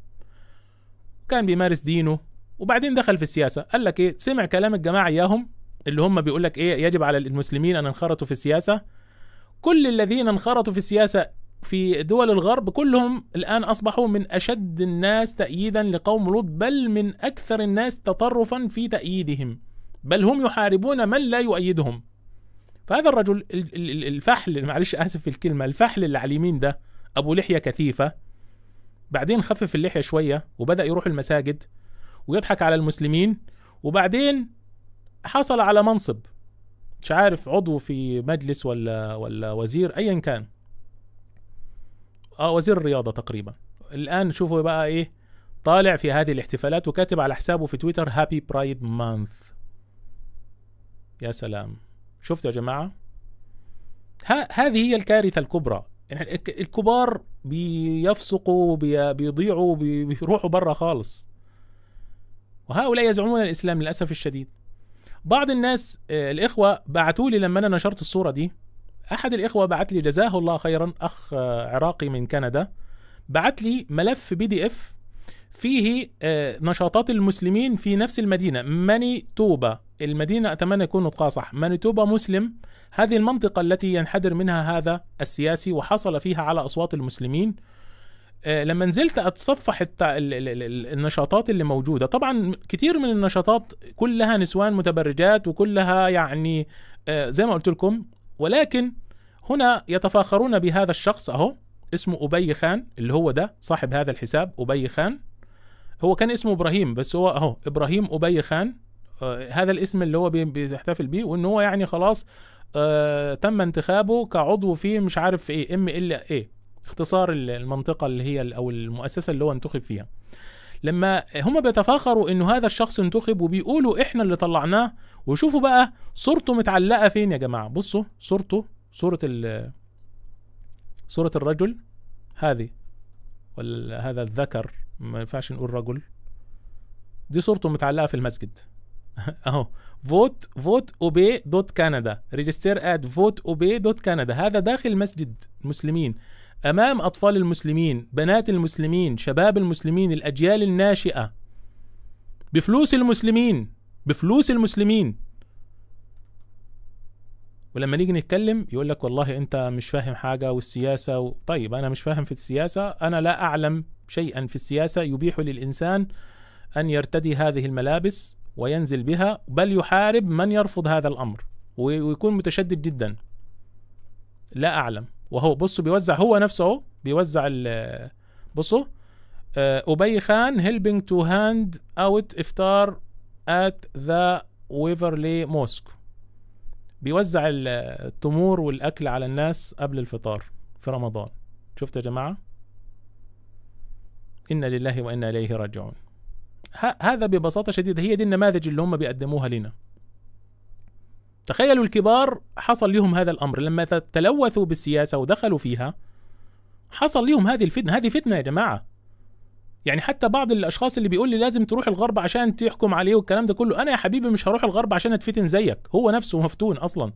كان بيمارس دينه وبعدين دخل في السياسة. قال لك إيه سمع كلام الجماعة إياهم اللي هم بيقول لك إيه يجب على المسلمين أن ينخرطوا في السياسة. كل الذين انخرطوا في السياسة في دول الغرب كلهم الآن أصبحوا من أشد الناس تأييدا لقوم لوط بل من أكثر الناس تطرفا في تأييدهم. بل هم يحاربون من لا يؤيدهم. فهذا الرجل ال- ال- ال- الفحل معلش آسف في الكلمة الفحل اللي على اليمين ده أبو لحية كثيفة. بعدين خفف اللحية شوية وبدأ يروح المساجد ويضحك على المسلمين. وبعدين حصل على منصب مش عارف عضو في مجلس ولا ولا وزير ايا كان. آه وزير الرياضة تقريبا. الآن شوفوا بقى إيه طالع في هذه الاحتفالات وكاتب على حسابه في تويتر هابي برايد مانث يا سلام. شفتوا يا جماعة؟ ها هذه هي الكارثة الكبرى. يعني الك- الكبار بيفسقوا بي- بيضيعوا بي- بيروحوا برا خالص. وهؤلاء يزعمون الإسلام للأسف الشديد. بعض الناس آه، الإخوة بعتوا لي لما أنا نشرت الصورة دي. أحد الإخوة بعت لي جزاه الله خيرا أخ عراقي من كندا بعت لي ملف PDF فيه آه، نشاطات المسلمين في نفس المدينة. مانيتوبا المدينة أتمنى يكون نطقها صح. مانيتوبا مسلم. هذه المنطقة التي ينحدر منها هذا السياسي وحصل فيها على أصوات المسلمين. آه، لما نزلت أتصفح النشاطات اللي موجودة. طبعا كتير من النشاطات كلها نسوان متبرجات وكلها يعني آه، زي ما قلت لكم. ولكن هنا يتفاخرون بهذا الشخص أهو اسمه أبي خان اللي هو ده صاحب هذا الحساب أبي خان. هو كان اسمه إبراهيم بس هو أهو إبراهيم أبي خان. آه هذا الاسم اللي هو بي- بيحتفل بيه وإن هو يعني خلاص آه تم انتخابه كعضو في مش عارف في إيه إم إل إيه اختصار ال- المنطقة اللي هي ال- أو المؤسسة اللي هو انتخب فيها. لما هم بيتفاخروا إنه هذا الشخص انتخب وبيقولوا إحنا اللي طلعناه. وشوفوا بقى صورته متعلقة فين يا جماعة؟ بصوا صورته صورة ال صورة الرجل هذه ولا هذا الذكر ما ينفعش نقول رجل. دي صورته متعلقة في المسجد. أهو vote vote أوبي dot كندا. register at vote أوبي dot كندا. هذا داخل مسجد المسلمين. أمام أطفال المسلمين بنات المسلمين شباب المسلمين الأجيال الناشئة. بفلوس المسلمين بفلوس المسلمين. ولما نيجي نتكلم يقول لك والله انت مش فاهم حاجة والسياسة و... طيب أنا مش فاهم في السياسة أنا لا أعلم شيئا في السياسة يبيح للإنسان أن يرتدي هذه الملابس وينزل بها بل يحارب من يرفض هذا الأمر وي- ويكون متشدد جدا. لا أعلم. وهو بصوا بيوزع هو نفسه بيوزع بصوا آه، أبي خان helping to hand out إفطار at the ويفرلي موسك بيوزع ال- التمور والأكل على الناس قبل الفطار في رمضان. شفتوا يا جماعة؟ إنا لله وإنا إليه راجعون. هذا ببساطة شديدة هي دي النماذج اللي هم بيقدموها لنا. تخيلوا الكبار حصل لهم هذا الأمر. لما تلوثوا بالسياسة ودخلوا فيها حصل لهم هذه الفتنة. هذه فتنة يا جماعة. يعني حتى بعض الأشخاص اللي بيقول لي لازم تروح الغرب عشان تحكم عليه والكلام ده كله أنا يا حبيبي مش هروح الغرب عشان أتفتن زيك هو نفسه مفتون أصلا.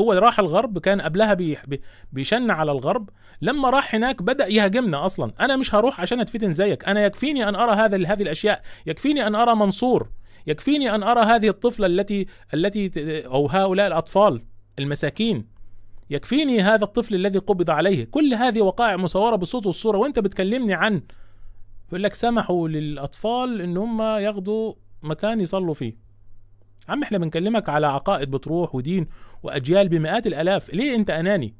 هو راح الغرب كان قبلها بي بي- بيشن على الغرب لما راح هناك بدأ يهاجمنا أصلا أنا مش هروح عشان أتفتن زيك أنا يكفيني أن أرى هذا هذه الأشياء يكفيني أن أرى منصور يكفيني أن أرى هذه الطفلة التي التي أو هؤلاء الأطفال المساكين يكفيني هذا الطفل الذي قبض عليه. كل هذه وقائع مصورة بالصوت والصورة وأنت بتكلمني عن يقول لك سمحوا للأطفال إن هم ياخدوا مكان يصلوا فيه. عم إحنا بنكلمك على عقائد بتروح ودين وأجيال بمئات الآلاف. ليه أنت أناني؟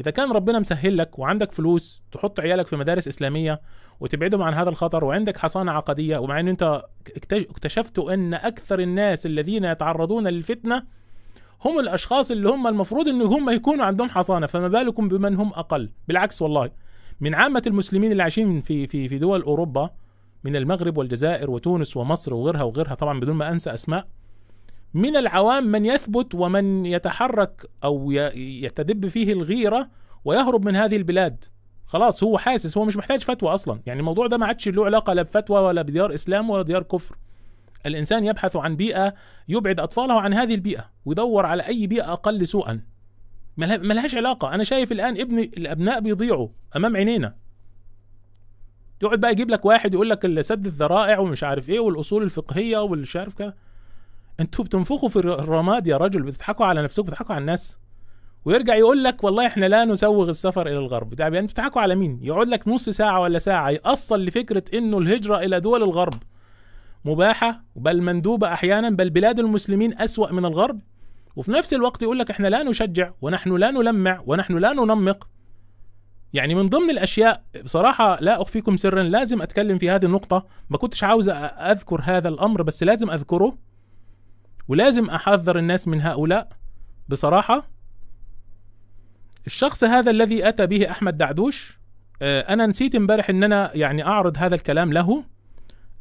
إذا كان ربنا مسهل لك وعندك فلوس تحط عيالك في مدارس إسلامية وتبعدهم عن هذا الخطر وعندك حصانة عقدية ومع إن أنت اكتش- اكتشفتوا أن أكثر الناس الذين يتعرضون للفتنة هم الأشخاص اللي هم المفروض إن هم يكونوا عندهم حصانة فما بالكم بمن هم أقل؟ بالعكس والله. من عامة المسلمين اللي عايشين في في في دول أوروبا من المغرب والجزائر وتونس ومصر وغيرها وغيرها طبعا بدون ما أنسى أسماء من العوام من يثبت ومن يتحرك أو يتدب فيه الغيرة ويهرب من هذه البلاد. خلاص هو حاسس هو مش محتاج فتوى أصلا. يعني الموضوع ده ما عادش له علاقة لا بفتوى ولا بديار إسلام ولا ديار كفر. الإنسان يبحث عن بيئة يبعد أطفاله عن هذه البيئة ويدور على أي بيئة أقل سوءا. ملهاش علاقة. أنا شايف الآن ابني الأبناء بيضيعوا أمام عينينا. يقعد بقى يجيب لك واحد يقول لك سد الذرائع ومش عارف إيه والأصول الفقهية والمش عارف كده أنتوا بتنفخوا في الرماد يا رجل بتضحكوا على نفسكم بتضحكوا على الناس. ويرجع يقول لك والله إحنا لا نسوغ السفر إلى الغرب. يعني أنتوا بتضحكوا على مين؟ يقعد لك نص ساعة ولا ساعة يأصل لفكرة إنه الهجرة إلى دول الغرب مباحة بل مندوبة أحيانا بل بلاد المسلمين أسوأ من الغرب. وفي نفس الوقت يقول لك إحنا لا نشجع ونحن لا نلمع ونحن لا ننمق. يعني من ضمن الأشياء بصراحة لا أخفيكم سرا لازم أتكلم في هذه النقطة. ما كنتش عاوز أذكر هذا الأمر بس لازم أذكره. ولازم أحذر الناس من هؤلاء. بصراحة الشخص هذا الذي أتى به أحمد دعدوش آه، أنا نسيت امبارح إن أنا يعني أعرض هذا الكلام له.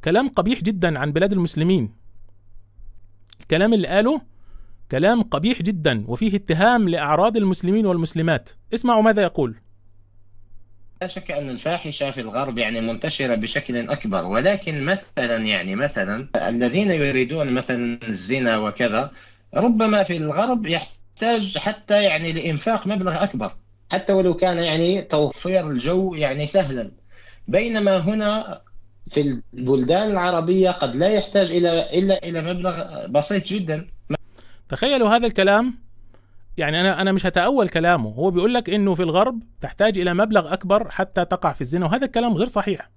كلام قبيح جدا عن بلاد المسلمين. الكلام اللي قاله كلام قبيح جدا وفيه اتهام لأعراض المسلمين والمسلمات. اسمعوا ماذا يقول. لا شك أن الفاحشة في الغرب يعني منتشرة بشكل أكبر ولكن مثلا يعني مثلا الذين يريدون مثلا الزنا وكذا ربما في الغرب يحتاج حتى يعني لإنفاق مبلغ أكبر حتى ولو كان يعني توفير الجو يعني سهلا. بينما هنا في البلدان العربية قد لا يحتاج إلى إلا إلى مبلغ بسيط جدا. تخيلوا هذا الكلام. يعني أنا أنا مش هتأول كلامه. هو بيقول لك إنه في الغرب تحتاج إلى مبلغ أكبر حتى تقع في الزنا وهذا الكلام غير صحيح.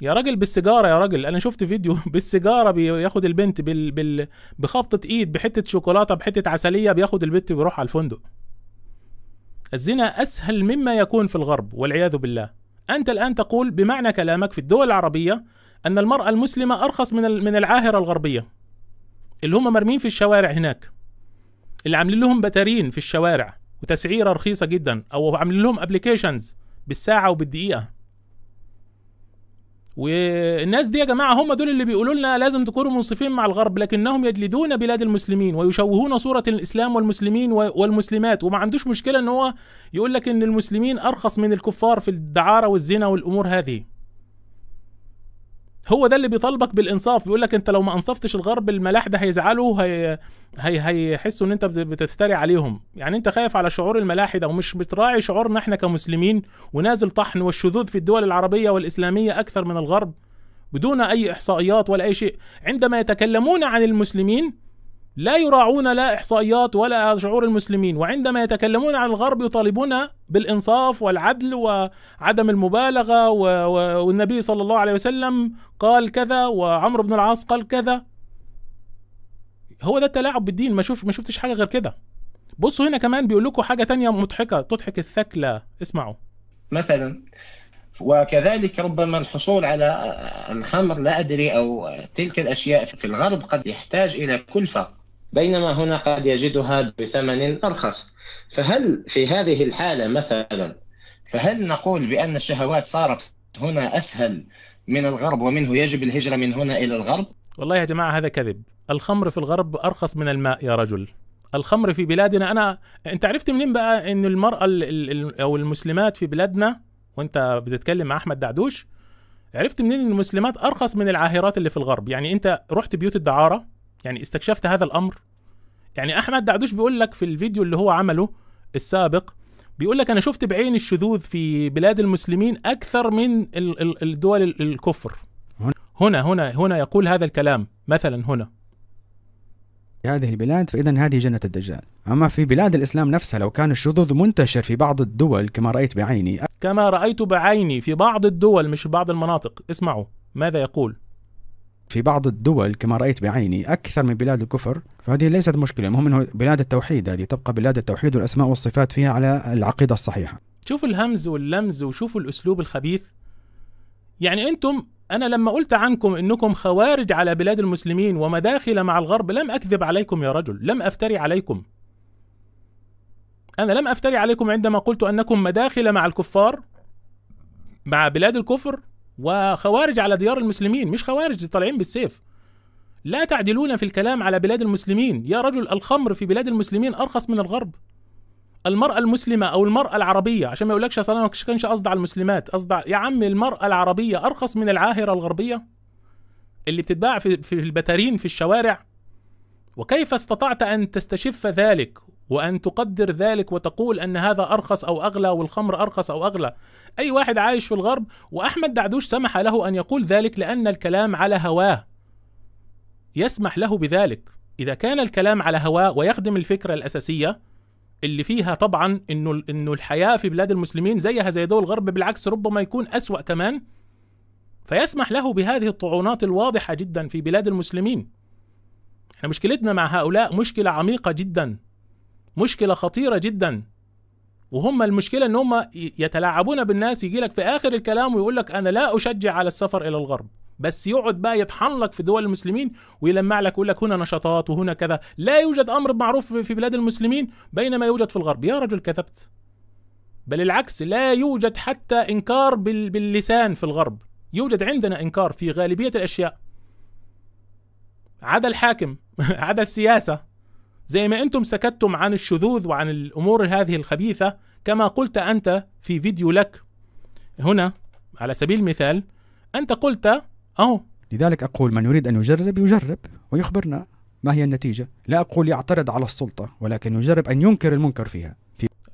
يا راجل بالسيجارة يا راجل. أنا شفت فيديو بالسيجارة بياخد البنت بال بال بخبطه إيد بحتة شوكولاتة بحتة عسلية بياخد البنت ويروح على الفندق. الزنا أسهل مما يكون في الغرب والعياذ بالله. أنت الآن تقول بمعنى كلامك في الدول العربية أن المرأة المسلمة أرخص من من العاهرة الغربية. اللي هم مرمين في الشوارع هناك. اللي عاملين لهم بتارين في الشوارع وتسعيرة رخيصة جدا أو عاملين لهم ابلكيشنز بالساعة وبالدقيقة. والناس دي يا جماعة هم دول اللي بيقولوا لنا لازم تكونوا منصفين مع الغرب لكنهم يجلدون بلاد المسلمين ويشوهون صورة الإسلام والمسلمين والمسلمات. وما عندوش مشكلة إن هو يقول لك إن المسلمين أرخص من الكفار في الدعارة والزنا والأمور هذه. هو ده اللي بيطالبك بالإنصاف. بيقول لك أنت لو ما أنصفتش الغرب الملاحده هيزعلوا هي هي هيحسوا إن أنت بتفتري عليهم. يعني أنت خايف على شعور الملاحدة ومش بتراعي شعورنا إحنا كمسلمين. ونازل طحن والشذوذ في الدول العربية والإسلامية أكثر من الغرب بدون أي إحصائيات ولا أي شيء. عندما يتكلمون عن المسلمين لا يراعون لا إحصائيات ولا شعور المسلمين وعندما يتكلمون عن الغرب يطالبون بالإنصاف والعدل وعدم المبالغة والنبي صلى الله عليه وسلم قال كذا وعمرو بن العاص قال كذا. هو ده التلاعب بالدين ما شوف ما شفتش حاجة غير كده. بصوا هنا كمان بيقول لكم حاجة تانية مضحكة تضحك الثكلى اسمعوا. مثلا وكذلك ربما الحصول على الخمر لا أدري أو تلك الأشياء في الغرب قد يحتاج إلى كلفة. بينما هنا قد يجدها بثمن أرخص. فهل في هذه الحالة مثلا فهل نقول بأن الشهوات صارت هنا أسهل من الغرب ومنه يجب الهجرة من هنا إلى الغرب؟ والله يا جماعة هذا كذب. الخمر في الغرب أرخص من الماء يا رجل. الخمر في بلادنا أنا أنت عرفت منين بقى أن المرأة أو المسلمات في بلادنا وأنت بتتكلم مع أحمد دعدوش عرفت منين إن المسلمات أرخص من العاهرات اللي في الغرب؟ يعني أنت رحت بيوت الدعارة يعني استكشفت هذا الأمر. يعني أحمد دعدوش بيقول لك في الفيديو اللي هو عمله السابق بيقول لك أنا شفت بعين الشذوذ في بلاد المسلمين أكثر من الدول الكفر. هنا. هنا هنا يقول هذا الكلام مثلا هنا. هذه البلاد فإذا هذه جنة الدجال. أما في بلاد الإسلام نفسها لو كان الشذوذ منتشر في بعض الدول كما رأيت بعيني كما رأيت بعيني في بعض الدول مش في بعض المناطق. اسمعوا ماذا يقول. في بعض الدول كما رأيت بعيني أكثر من بلاد الكفر فهذه ليست مشكلة المهم أنه بلاد التوحيد هذه تبقى بلاد التوحيد والأسماء والصفات فيها على العقيدة الصحيحة. شوفوا الهمز واللمز وشوفوا الأسلوب الخبيث. يعني أنتم أنا لما قلت عنكم أنكم خوارج على بلاد المسلمين ومداخل مع الغرب لم أكذب عليكم يا رجل لم أفتري عليكم. أنا لم أفتري عليكم عندما قلت أنكم مداخل مع الكفار مع بلاد الكفر. وخوارج على ديار المسلمين مش خوارج طالعين بالسيف. لا تعدلون في الكلام على بلاد المسلمين. يا رجل الخمر في بلاد المسلمين أرخص من الغرب. المرأة المسلمة أو المرأة العربية عشان ما يقولكش أصلا ما كانش على المسلمات قصدي يا عم المرأة العربية أرخص من العاهرة الغربية؟ اللي بتتباع في, في البتارين في الشوارع؟ وكيف استطعت أن تستشف ذلك؟ وأن تقدر ذلك وتقول أن هذا أرخص أو أغلى والخمر أرخص أو أغلى. أي واحد عايش في الغرب وأحمد دعدوش سمح له أن يقول ذلك لأن الكلام على هواه. يسمح له بذلك. إذا كان الكلام على هواه ويخدم الفكرة الأساسية اللي فيها طبعا إنه إنه الحياة في بلاد المسلمين زيها زي دول الغرب بالعكس ربما يكون أسوأ كمان. فيسمح له بهذه الطعونات الواضحة جدا في بلاد المسلمين. إحنا مشكلتنا مع هؤلاء مشكلة عميقة جدا. مشكلة خطيرة جدا. وهم المشكلة إن هم يتلاعبون بالناس يجي لك في آخر الكلام ويقول لك أنا لا أشجع على السفر إلى الغرب بس يقعد بقى يطحن لك في دول المسلمين ويلمع لك يقول لك هنا نشاطات وهنا كذا. لا يوجد أمر معروف في بلاد المسلمين بينما يوجد في الغرب. يا رجل كذبت. بل العكس لا يوجد حتى إنكار باللسان في الغرب. يوجد عندنا إنكار في غالبية الأشياء. عدا الحاكم عدا السياسة. زي ما أنتم سكتتم عن الشذوذ وعن الأمور هذه الخبيثة كما قلت أنت في فيديو لك هنا على سبيل المثال أنت قلت أهو. لذلك أقول من يريد أن يجرب يجرب ويخبرنا. ما هي النتيجة؟ لا أقول يعترض على السلطة ولكن يجرب أن ينكر المنكر فيها.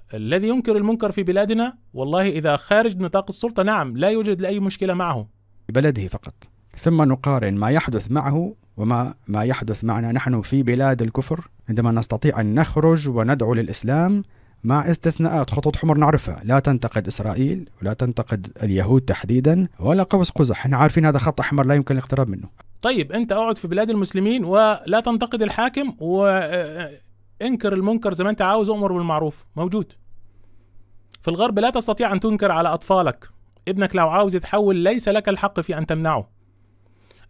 في الذي ينكر المنكر في بلادنا والله إذا خارج نطاق السلطة نعم لا يوجد اي مشكلة معه. بلده فقط. ثم نقارن ما يحدث معه وما ما يحدث معنا نحن في بلاد الكفر عندما نستطيع أن نخرج وندعو للإسلام مع استثناءات خطوط حمر نعرفها. لا تنتقد إسرائيل ولا تنتقد اليهود تحديدا ولا قوس قزح. إحنا عارفين هذا خط أحمر لا يمكن الاقتراب منه. طيب أنت اقعد في بلاد المسلمين ولا تنتقد الحاكم وانكر المنكر زي ما أنت عاوز أمر بالمعروف. موجود. في الغرب لا تستطيع أن تنكر على أطفالك. ابنك لو عاوز يتحول ليس لك الحق في أن تمنعه.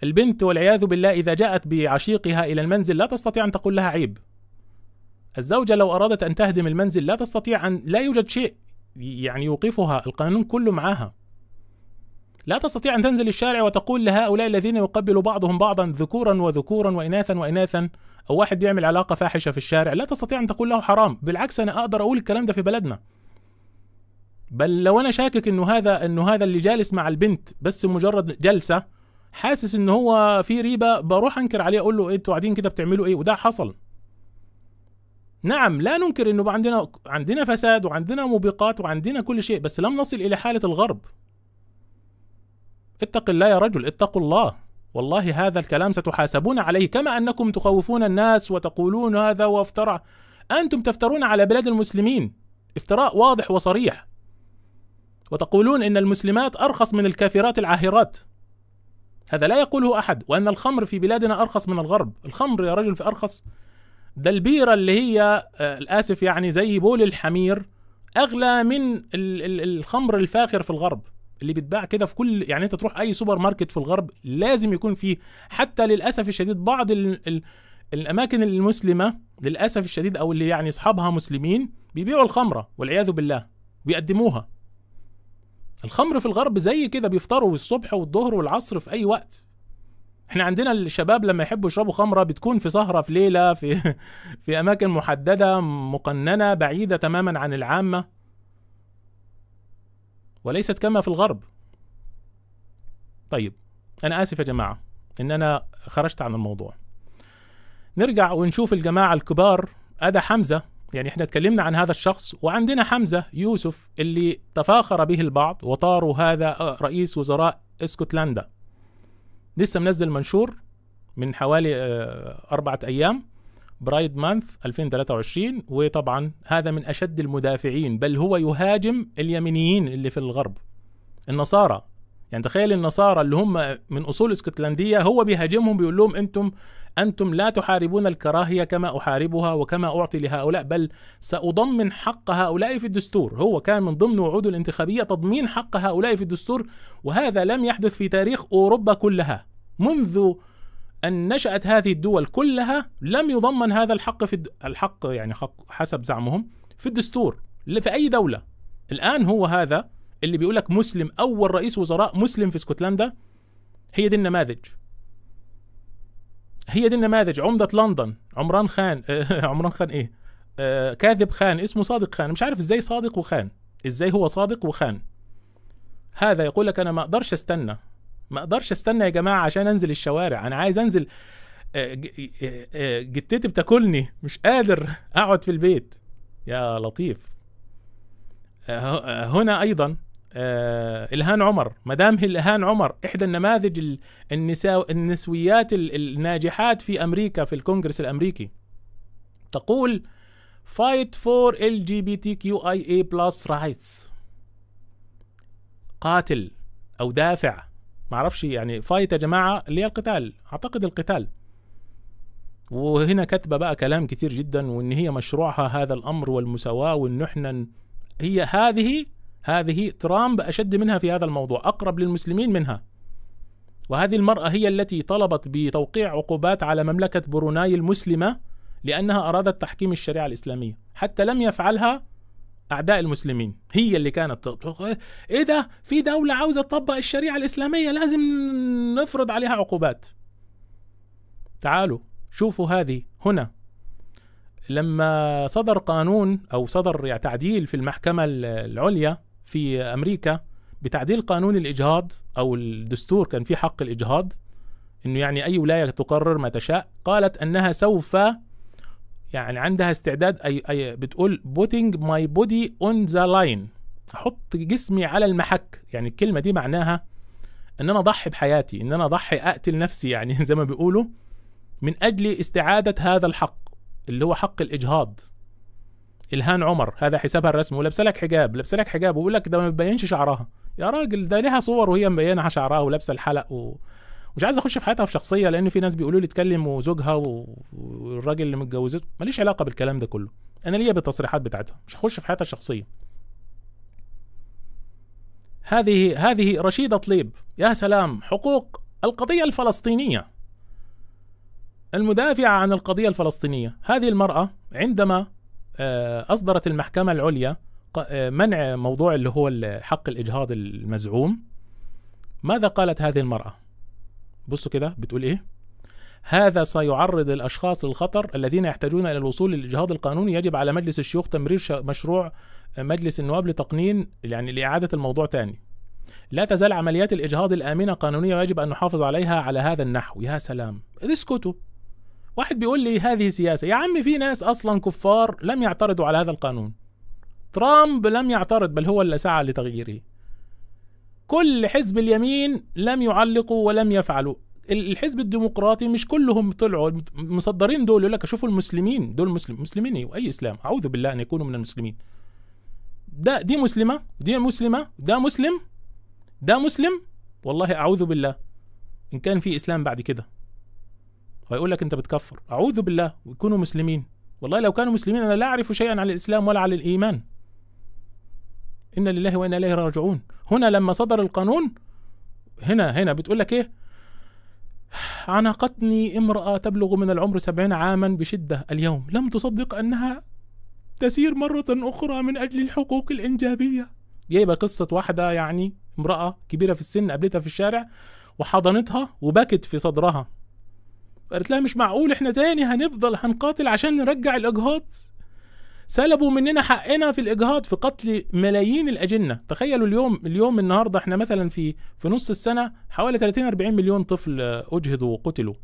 البنت والعياذ بالله إذا جاءت بعشيقها إلى المنزل لا تستطيع أن تقول لها عيب. الزوجة لو أرادت أن تهدم المنزل لا تستطيع أن لا يوجد شيء يعني يوقفها القانون كله معاها لا تستطيع أن تنزل الشارع وتقول لهؤلاء الذين يقبل بعضهم بعضا ذكورا وذكورا وإناثا وإناثا أو واحد بيعمل علاقة فاحشة في الشارع لا تستطيع أن تقول له حرام. بالعكس أنا أقدر أقول الكلام ده في بلدنا. بل لو أنا شاكك إنه هذا إنه هذا اللي جالس مع البنت بس مجرد جلسة حاسس إنه هو في ريبة بروح أنكر عليه أقول له إيه أنتوا قاعدين كده بتعملوا إيه؟ وده حصل. نعم لا ننكر إنه عندنا عندنا فساد وعندنا موبقات وعندنا كل شيء بس لم نصل إلى حالة الغرب. اتق الله يا رجل اتقوا الله. والله هذا الكلام ستحاسبون عليه كما أنكم تخوفون الناس وتقولون هذا وافترع أنتم تفترون على بلاد المسلمين. افتراء واضح وصريح. وتقولون إن المسلمات أرخص من الكافرات العاهرات. هذا لا يقوله أحد وأن الخمر في بلادنا أرخص من الغرب. الخمر يا رجل في أرخص. ده البيرة اللي هي آه اسف يعني زي بول الحمير أغلى من الخمر الفاخر في الغرب اللي بيتباع كده في كل يعني أنت تروح أي سوبر ماركت في الغرب لازم يكون فيه. حتى للأسف الشديد بعض ال ال الأماكن المسلمة للأسف الشديد أو اللي يعني أصحابها مسلمين بيبيعوا الخمرة والعياذ بالله بيقدموها. الخمر في الغرب زي كده بيفطروا الصبح والظهر والعصر في أي وقت. إحنا عندنا الشباب لما يحبوا يشربوا خمرة بتكون في سهرة في ليلة في في أماكن محددة مقننة بعيدة تماما عن العامة. وليست كما في الغرب. طيب أنا آسف يا جماعة إن أنا خرجت عن الموضوع. نرجع ونشوف الجماعة الكبار. ادا حمزة يعني إحنا اتكلمنا عن هذا الشخص وعندنا حمزة يوسف اللي تفاخر به البعض وطاروا هذا رئيس وزراء إسكتلندا. لسه منزل منشور من حوالي أربعة أيام برايد مانث 2023 وطبعا هذا من أشد المدافعين بل هو يهاجم اليمينيين اللي في الغرب النصارى. يعني تخيل النصارى اللي هم من أصول إسكتلندية هو بيهاجمهم بيقول لهم أنتم أنتم لا تحاربون الكراهية كما أحاربها وكما أعطي لهؤلاء بل سأضمن حق هؤلاء في الدستور. هو كان من ضمن وعوده الانتخابية تضمين حق هؤلاء في الدستور وهذا لم يحدث في تاريخ أوروبا كلها. منذ أن نشأت هذه الدول كلها لم يضمن هذا الحق في الحق يعني حق حسب زعمهم في الدستور في أي دولة. الآن هو هذا اللي بيقول لك مسلم أول رئيس وزراء مسلم في اسكتلندا هي دي النماذج. هي دي النماذج. عمدة لندن. عمران خان عمران خان إيه؟ آه كاذب خان. اسمه صادق خان. مش عارف إزاي صادق وخان. إزاي هو صادق وخان. هذا يقول لك أنا ما أقدرش أستنى. ما أقدرش أستنى يا جماعة عشان أنزل الشوارع. أنا عايز أنزل آه، آه، آه، جتتي بتاكلني. مش قادر أقعد في البيت. يا لطيف. آه، آه، هنا أيضا آه، إلهان عمر. مدام إلهان عمر إحدى النماذج ال- النساء النسويات ال- الناجحات في أمريكا في الكونغرس الأمريكي. تقول fight for LGBTQIA plus rights. قاتل أو دافع. ما أعرفش يعني فايت يا جماعة اللي هي القتال أعتقد القتال. وهنا كاتبه بقى كلام كتير جدا وإن هي مشروعها هذا الأمر والمساواة وإن إحنا هي هذه هذه ترامب أشد منها في هذا الموضوع أقرب للمسلمين منها. وهذه المرأة هي التي طلبت بتوقيع عقوبات على مملكة بروناي المسلمة لأنها أرادت تحكيم الشريعة الإسلامية. حتى لم يفعلها أعداء المسلمين هي اللي كانت إيه ده؟ في دولة عاوزة تطبق الشريعة الإسلامية لازم نفرض عليها عقوبات. تعالوا شوفوا هذه هنا. لما صدر قانون أو صدر يعني تعديل في المحكمة ال- العليا في أمريكا بتعديل قانون الإجهاض أو الدستور كان في حق الإجهاض إنه يعني أي ولاية تقرر ما تشاء قالت أنها سوف يعني عندها استعداد أي أي بتقول putting my body on the line أحط جسمي على المحك يعني الكلمة دي معناها إن أنا اضحي بحياتي إن أنا اضحي أقتل نفسي يعني زي ما بيقولوا من أجل استعادة هذا الحق اللي هو حق الإجهاض. إلهان عمر هذا حسابها الرسمي ولابسه لك حجاب لابسه لك حجاب ويقول لك ده ما بيبينش شعرها. يا راجل ده ليها صور وهي مبينة شعرها ولابسة الحلق و... عايز أخش في حياتها في شخصية لأن في ناس بيقولوا لي تكلم وزوجها. والراجل اللي متجوزته ماليش علاقة بالكلام ده كله. أنا ليا بالتصريحات بتاعتها مش هخش في حياتها الشخصية. هذه هذه رشيدة طليب. يا سلام حقوق القضية الفلسطينية. المدافعة عن القضية الفلسطينية. هذه المرأة عندما أصدرت المحكمة العليا آه، منع موضوع اللي هو حق الإجهاض المزعوم. ماذا قالت هذه المرأة؟ بصوا كده بتقول إيه؟ هذا سيعرض الأشخاص للخطر الذين يحتاجون إلى الوصول للإجهاض القانوني. يجب على مجلس الشيوخ تمرير مشروع مجلس النواب لتقنين يعني لإعادة الموضوع تاني. لا تزال عمليات الإجهاض الآمنة قانونية ويجب أن نحافظ عليها على هذا النحو. يا سلام. اسكتوا واحد بيقول لي هذه سياسة يا عم في ناس أصلا كفار لم يعترضوا على هذا القانون. ترامب لم يعترض بل هو اللي سعى لتغييره. كل حزب اليمين لم يعلقوا ولم يفعلوا. الحزب الديمقراطي مش كلهم طلعوا مصدرين دول يقول لك شوفوا المسلمين دول مسلم مسلمين إيه واي إسلام أعوذ بالله أن يكونوا من المسلمين. ده دي مسلمة دي مسلمة ده مسلم ده مسلم؟ والله أعوذ بالله. إن كان في إسلام بعد كده. ويقول لك انت بتكفر. أعوذ بالله ويكونوا مسلمين. والله لو كانوا مسلمين أنا لا أعرف شيئا عن الإسلام ولا عن الإيمان. إنا لله وإنا إليه راجعون. هنا لما صدر القانون هنا هنا بتقول لك إيه؟ عنقتني امرأة تبلغ من العمر سبعين عاما بشدة اليوم. لم تصدق أنها تسير مرة أخرى من أجل الحقوق الإنجابية. جايبة قصة واحدة يعني امرأة كبيرة في السن قابلتها في الشارع وحضنتها وبكت في صدرها. قالت لها مش معقول إحنا تاني هنفضل هنقاتل عشان نرجع الإجهاض؟ سلبوا مننا حقنا في الإجهاض في قتل ملايين الأجنة. تخيلوا اليوم اليوم النهاردة إحنا مثلا في في نص السنة حوالي 30 40 مليون طفل أجهضوا وقتلوا.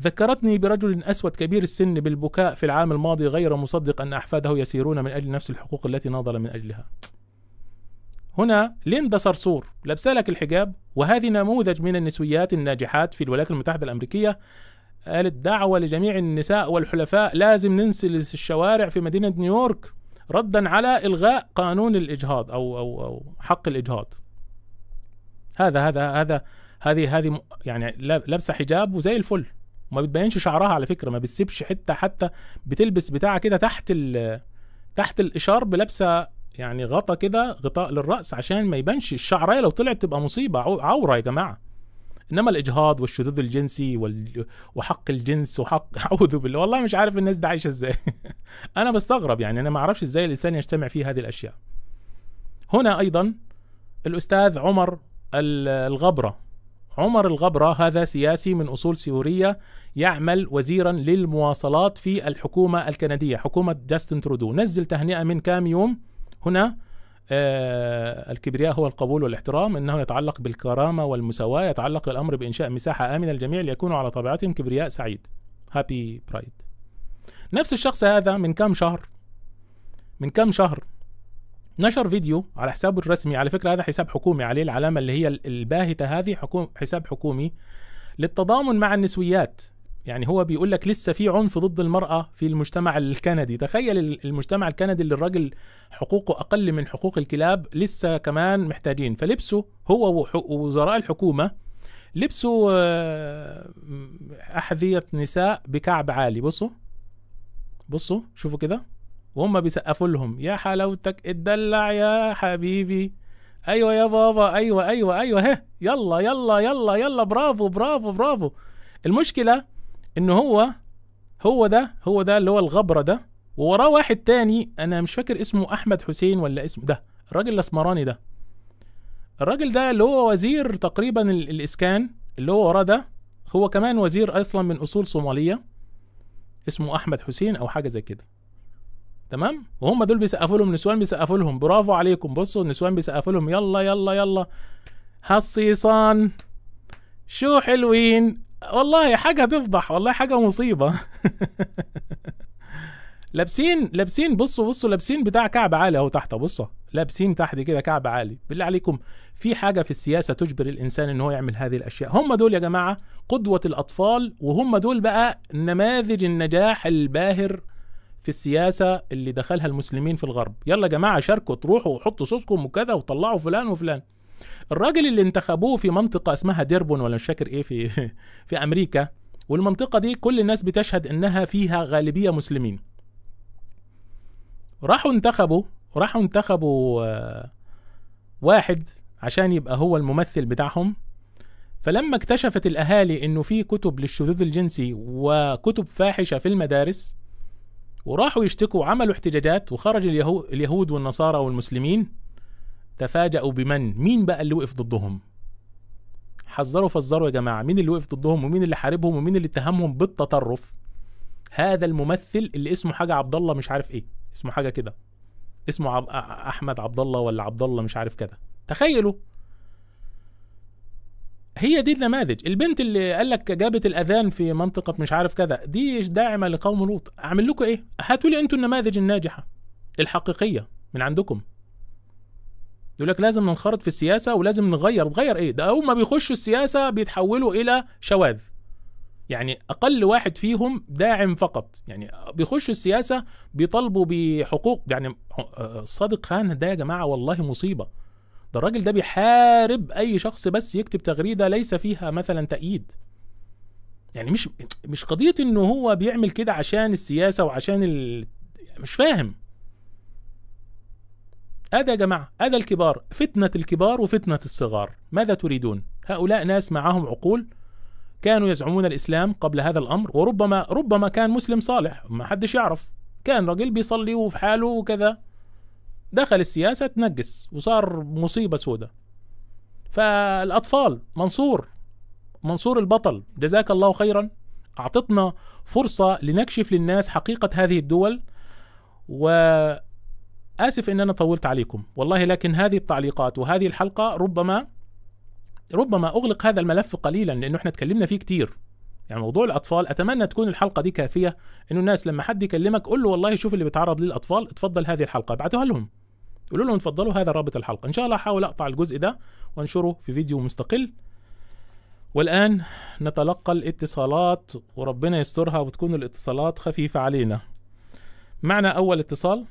ذكرتني برجل أسود كبير السن بالبكاء في العام الماضي غير مصدق أن أحفاده يسيرون من أجل نفس الحقوق التي ناضل من أجلها. هنا ليندا صرصور لابسة لك الحجاب وهذه نموذج من النسويات الناجحات في الولايات المتحدة الأمريكية. قالت دعوة لجميع النساء والحلفاء لازم ننزل الشوارع في مدينة نيويورك ردا على إلغاء قانون الإجهاض أو أو أو حق الإجهاض. هذا هذا هذا هذه هذه يعني لابسة حجاب وزي الفل. وما بتبينش شعرها على فكرة ما بتسيبش حتة حتى بتلبس بتاع كده تحت تحت الإشارب لابسة يعني غطا كده غطاء للرأس عشان ما يبانش الشعرية لو طلعت تبقى مصيبة. عورة يا جماعة. إنما الإجهاض والشذوذ الجنسي وال... وحق الجنس وحق أعوذ بالله. والله مش عارف الناس دي عايشة إزاي. أنا بستغرب يعني أنا ما أعرفش إزاي الإنسان يجتمع فيه هذه الأشياء. هنا أيضا الأستاذ عمر الغبرة. عمر الغبرة هذا سياسي من أصول سوريه يعمل وزيرا للمواصلات في الحكومة الكندية حكومة جاستن ترودو. نزل تهنئة من كام يوم هنا آه الكبرياء هو القبول والاحترام إنه يتعلق بالكرامة والمساواة يتعلق الامر بإنشاء مساحة آمنة للجميع ليكونوا على طبيعتهم كبرياء سعيد. هابي برايد نفس الشخص هذا من كم شهر؟ من كم شهر؟ نشر فيديو على حسابه الرسمي على فكرة هذا حساب حكومي عليه العلامة اللي هي الباهتة هذه حكوم حساب حكومي للتضامن مع النسويات. يعني هو بيقول لك لسه في عنف ضد المرأة في المجتمع الكندي. تخيل المجتمع الكندي اللي الراجل حقوقه أقل من حقوق الكلاب لسه كمان محتاجين. فلبسوا هو ووزراء الحكومة لبسوا آه، أحذية نساء بكعب عالي. بصوا بصوا شوفوا كده. وهم بيسقفوا لهم يا حلاوتك اتدلع يا حبيبي. أيوه يا بابا أيوه أيوه أيوه ها يلا يلا يلا يلا برافو برافو برافو. المشكلة إنه هو هو ده هو ده اللي هو الغبرة ده. ووراه واحد تاني أنا مش فاكر اسمه أحمد حسين ولا اسمه ده الراجل الأسمراني ده. الراجل ده اللي هو وزير تقريبا الإسكان اللي هو وراه ده هو كمان وزير أصلا من أصول صومالية اسمه أحمد حسين أو حاجة زي كده. تمام؟ وهم دول بيسقفوا لهم نسوان بيسقفوا لهم برافو عليكم. بصوا النسوان بيسقفوا لهم يلا يلا. يلا هالصيصان شو حلوين. والله حاجة تفضح والله حاجة مصيبة. لابسين لابسين بصوا بصوا لابسين بتاع كعب عالي أهو تحت بصوا. لابسين تحت كده كعب عالي. بالله عليكم في حاجة في السياسة تجبر الإنسان إن هو يعمل هذه الأشياء. هم دول يا جماعة قدوة الأطفال وهم دول بقى نماذج النجاح الباهر في السياسة اللي دخلها المسلمين في الغرب. يلا يا جماعة شاركوا تروحوا وحطوا صوتكم وكذا وطلعوا فلان وفلان. الراجل اللي انتخبوه في منطقة اسمها ديربون ولا مش فاكر إيه في في أمريكا والمنطقة دي كل الناس بتشهد إنها فيها غالبية مسلمين. راحوا انتخبوا راحوا انتخبوا آه، واحد عشان يبقى هو الممثل بتاعهم. فلما اكتشفت الأهالي إنه في كتب للشذوذ الجنسي وكتب فاحشة في المدارس وراحوا يشتكوا وعملوا احتجاجات وخرج اليهود والنصارى والمسلمين. تفاجأوا بمن؟ مين بقى اللي وقف ضدهم؟ حذروا فزروا يا جماعة مين اللي وقف ضدهم ومين اللي حاربهم ومين اللي اتهمهم بالتطرف؟ هذا الممثل اللي اسمه حاجة عبد الله مش عارف إيه اسمه حاجة كده. اسمه عب... أحمد عبد الله ولا عبد الله مش عارف كده. تخيلوا. هي دي النماذج. البنت اللي قال لك جابت الأذان في منطقة مش عارف كذا دي داعمة لقوم لوط؟ أعمل لكم إيه؟ هاتوا لي أنتوا النماذج الناجحة الحقيقية من عندكم. يقول لك لازم ننخرط في السياسة ولازم نغير تغير إيه؟ ده اول ما بيخشوا السياسة بيتحولوا إلى شواذ. يعني أقل واحد فيهم داعم فقط. يعني بيخشوا السياسة بيطالبوا بحقوق. يعني صادق خان ده يا جماعة والله مصيبة. ده الراجل ده بيحارب أي شخص بس يكتب تغريدة ليس فيها مثلا تأييد. يعني مش مش قضية إنه هو بيعمل كده عشان السياسة وعشان ال... مش فاهم. هذا يا جماعة هذا الكبار فتنة الكبار وفتنة الصغار. ماذا تريدون؟ هؤلاء ناس معهم عقول؟ كانوا يزعمون الإسلام قبل هذا الأمر وربما ربما كان مسلم صالح ما حدش يعرف. كان رجل بيصلي وفي حاله وكذا. دخل السياسة تنقص وصار مصيبة سودة. فالأطفال منصور منصور البطل جزاك الله خيرا أعطتنا فرصة لنكشف للناس حقيقة هذه الدول وآسف إن أنا طولت عليكم. والله لكن هذه التعليقات وهذه الحلقة ربما ربما أغلق هذا الملف قليلا لأنه إحنا تكلمنا فيه كتير. يعني موضوع الأطفال أتمنى تكون الحلقة دي كافية إنه الناس لما حد يكلمك قول له والله شوف اللي بيتعرض للأطفال اتفضل هذه الحلقة ابعتوها لهم. قولوا لهم تفضلوا هذا رابط الحلقة. إن شاء الله أحاول أقطع الجزء ده وأنشره في فيديو مستقل. والآن نتلقى الاتصالات وربنا يسترها وتكون الاتصالات خفيفة علينا. معنا أول اتصال؟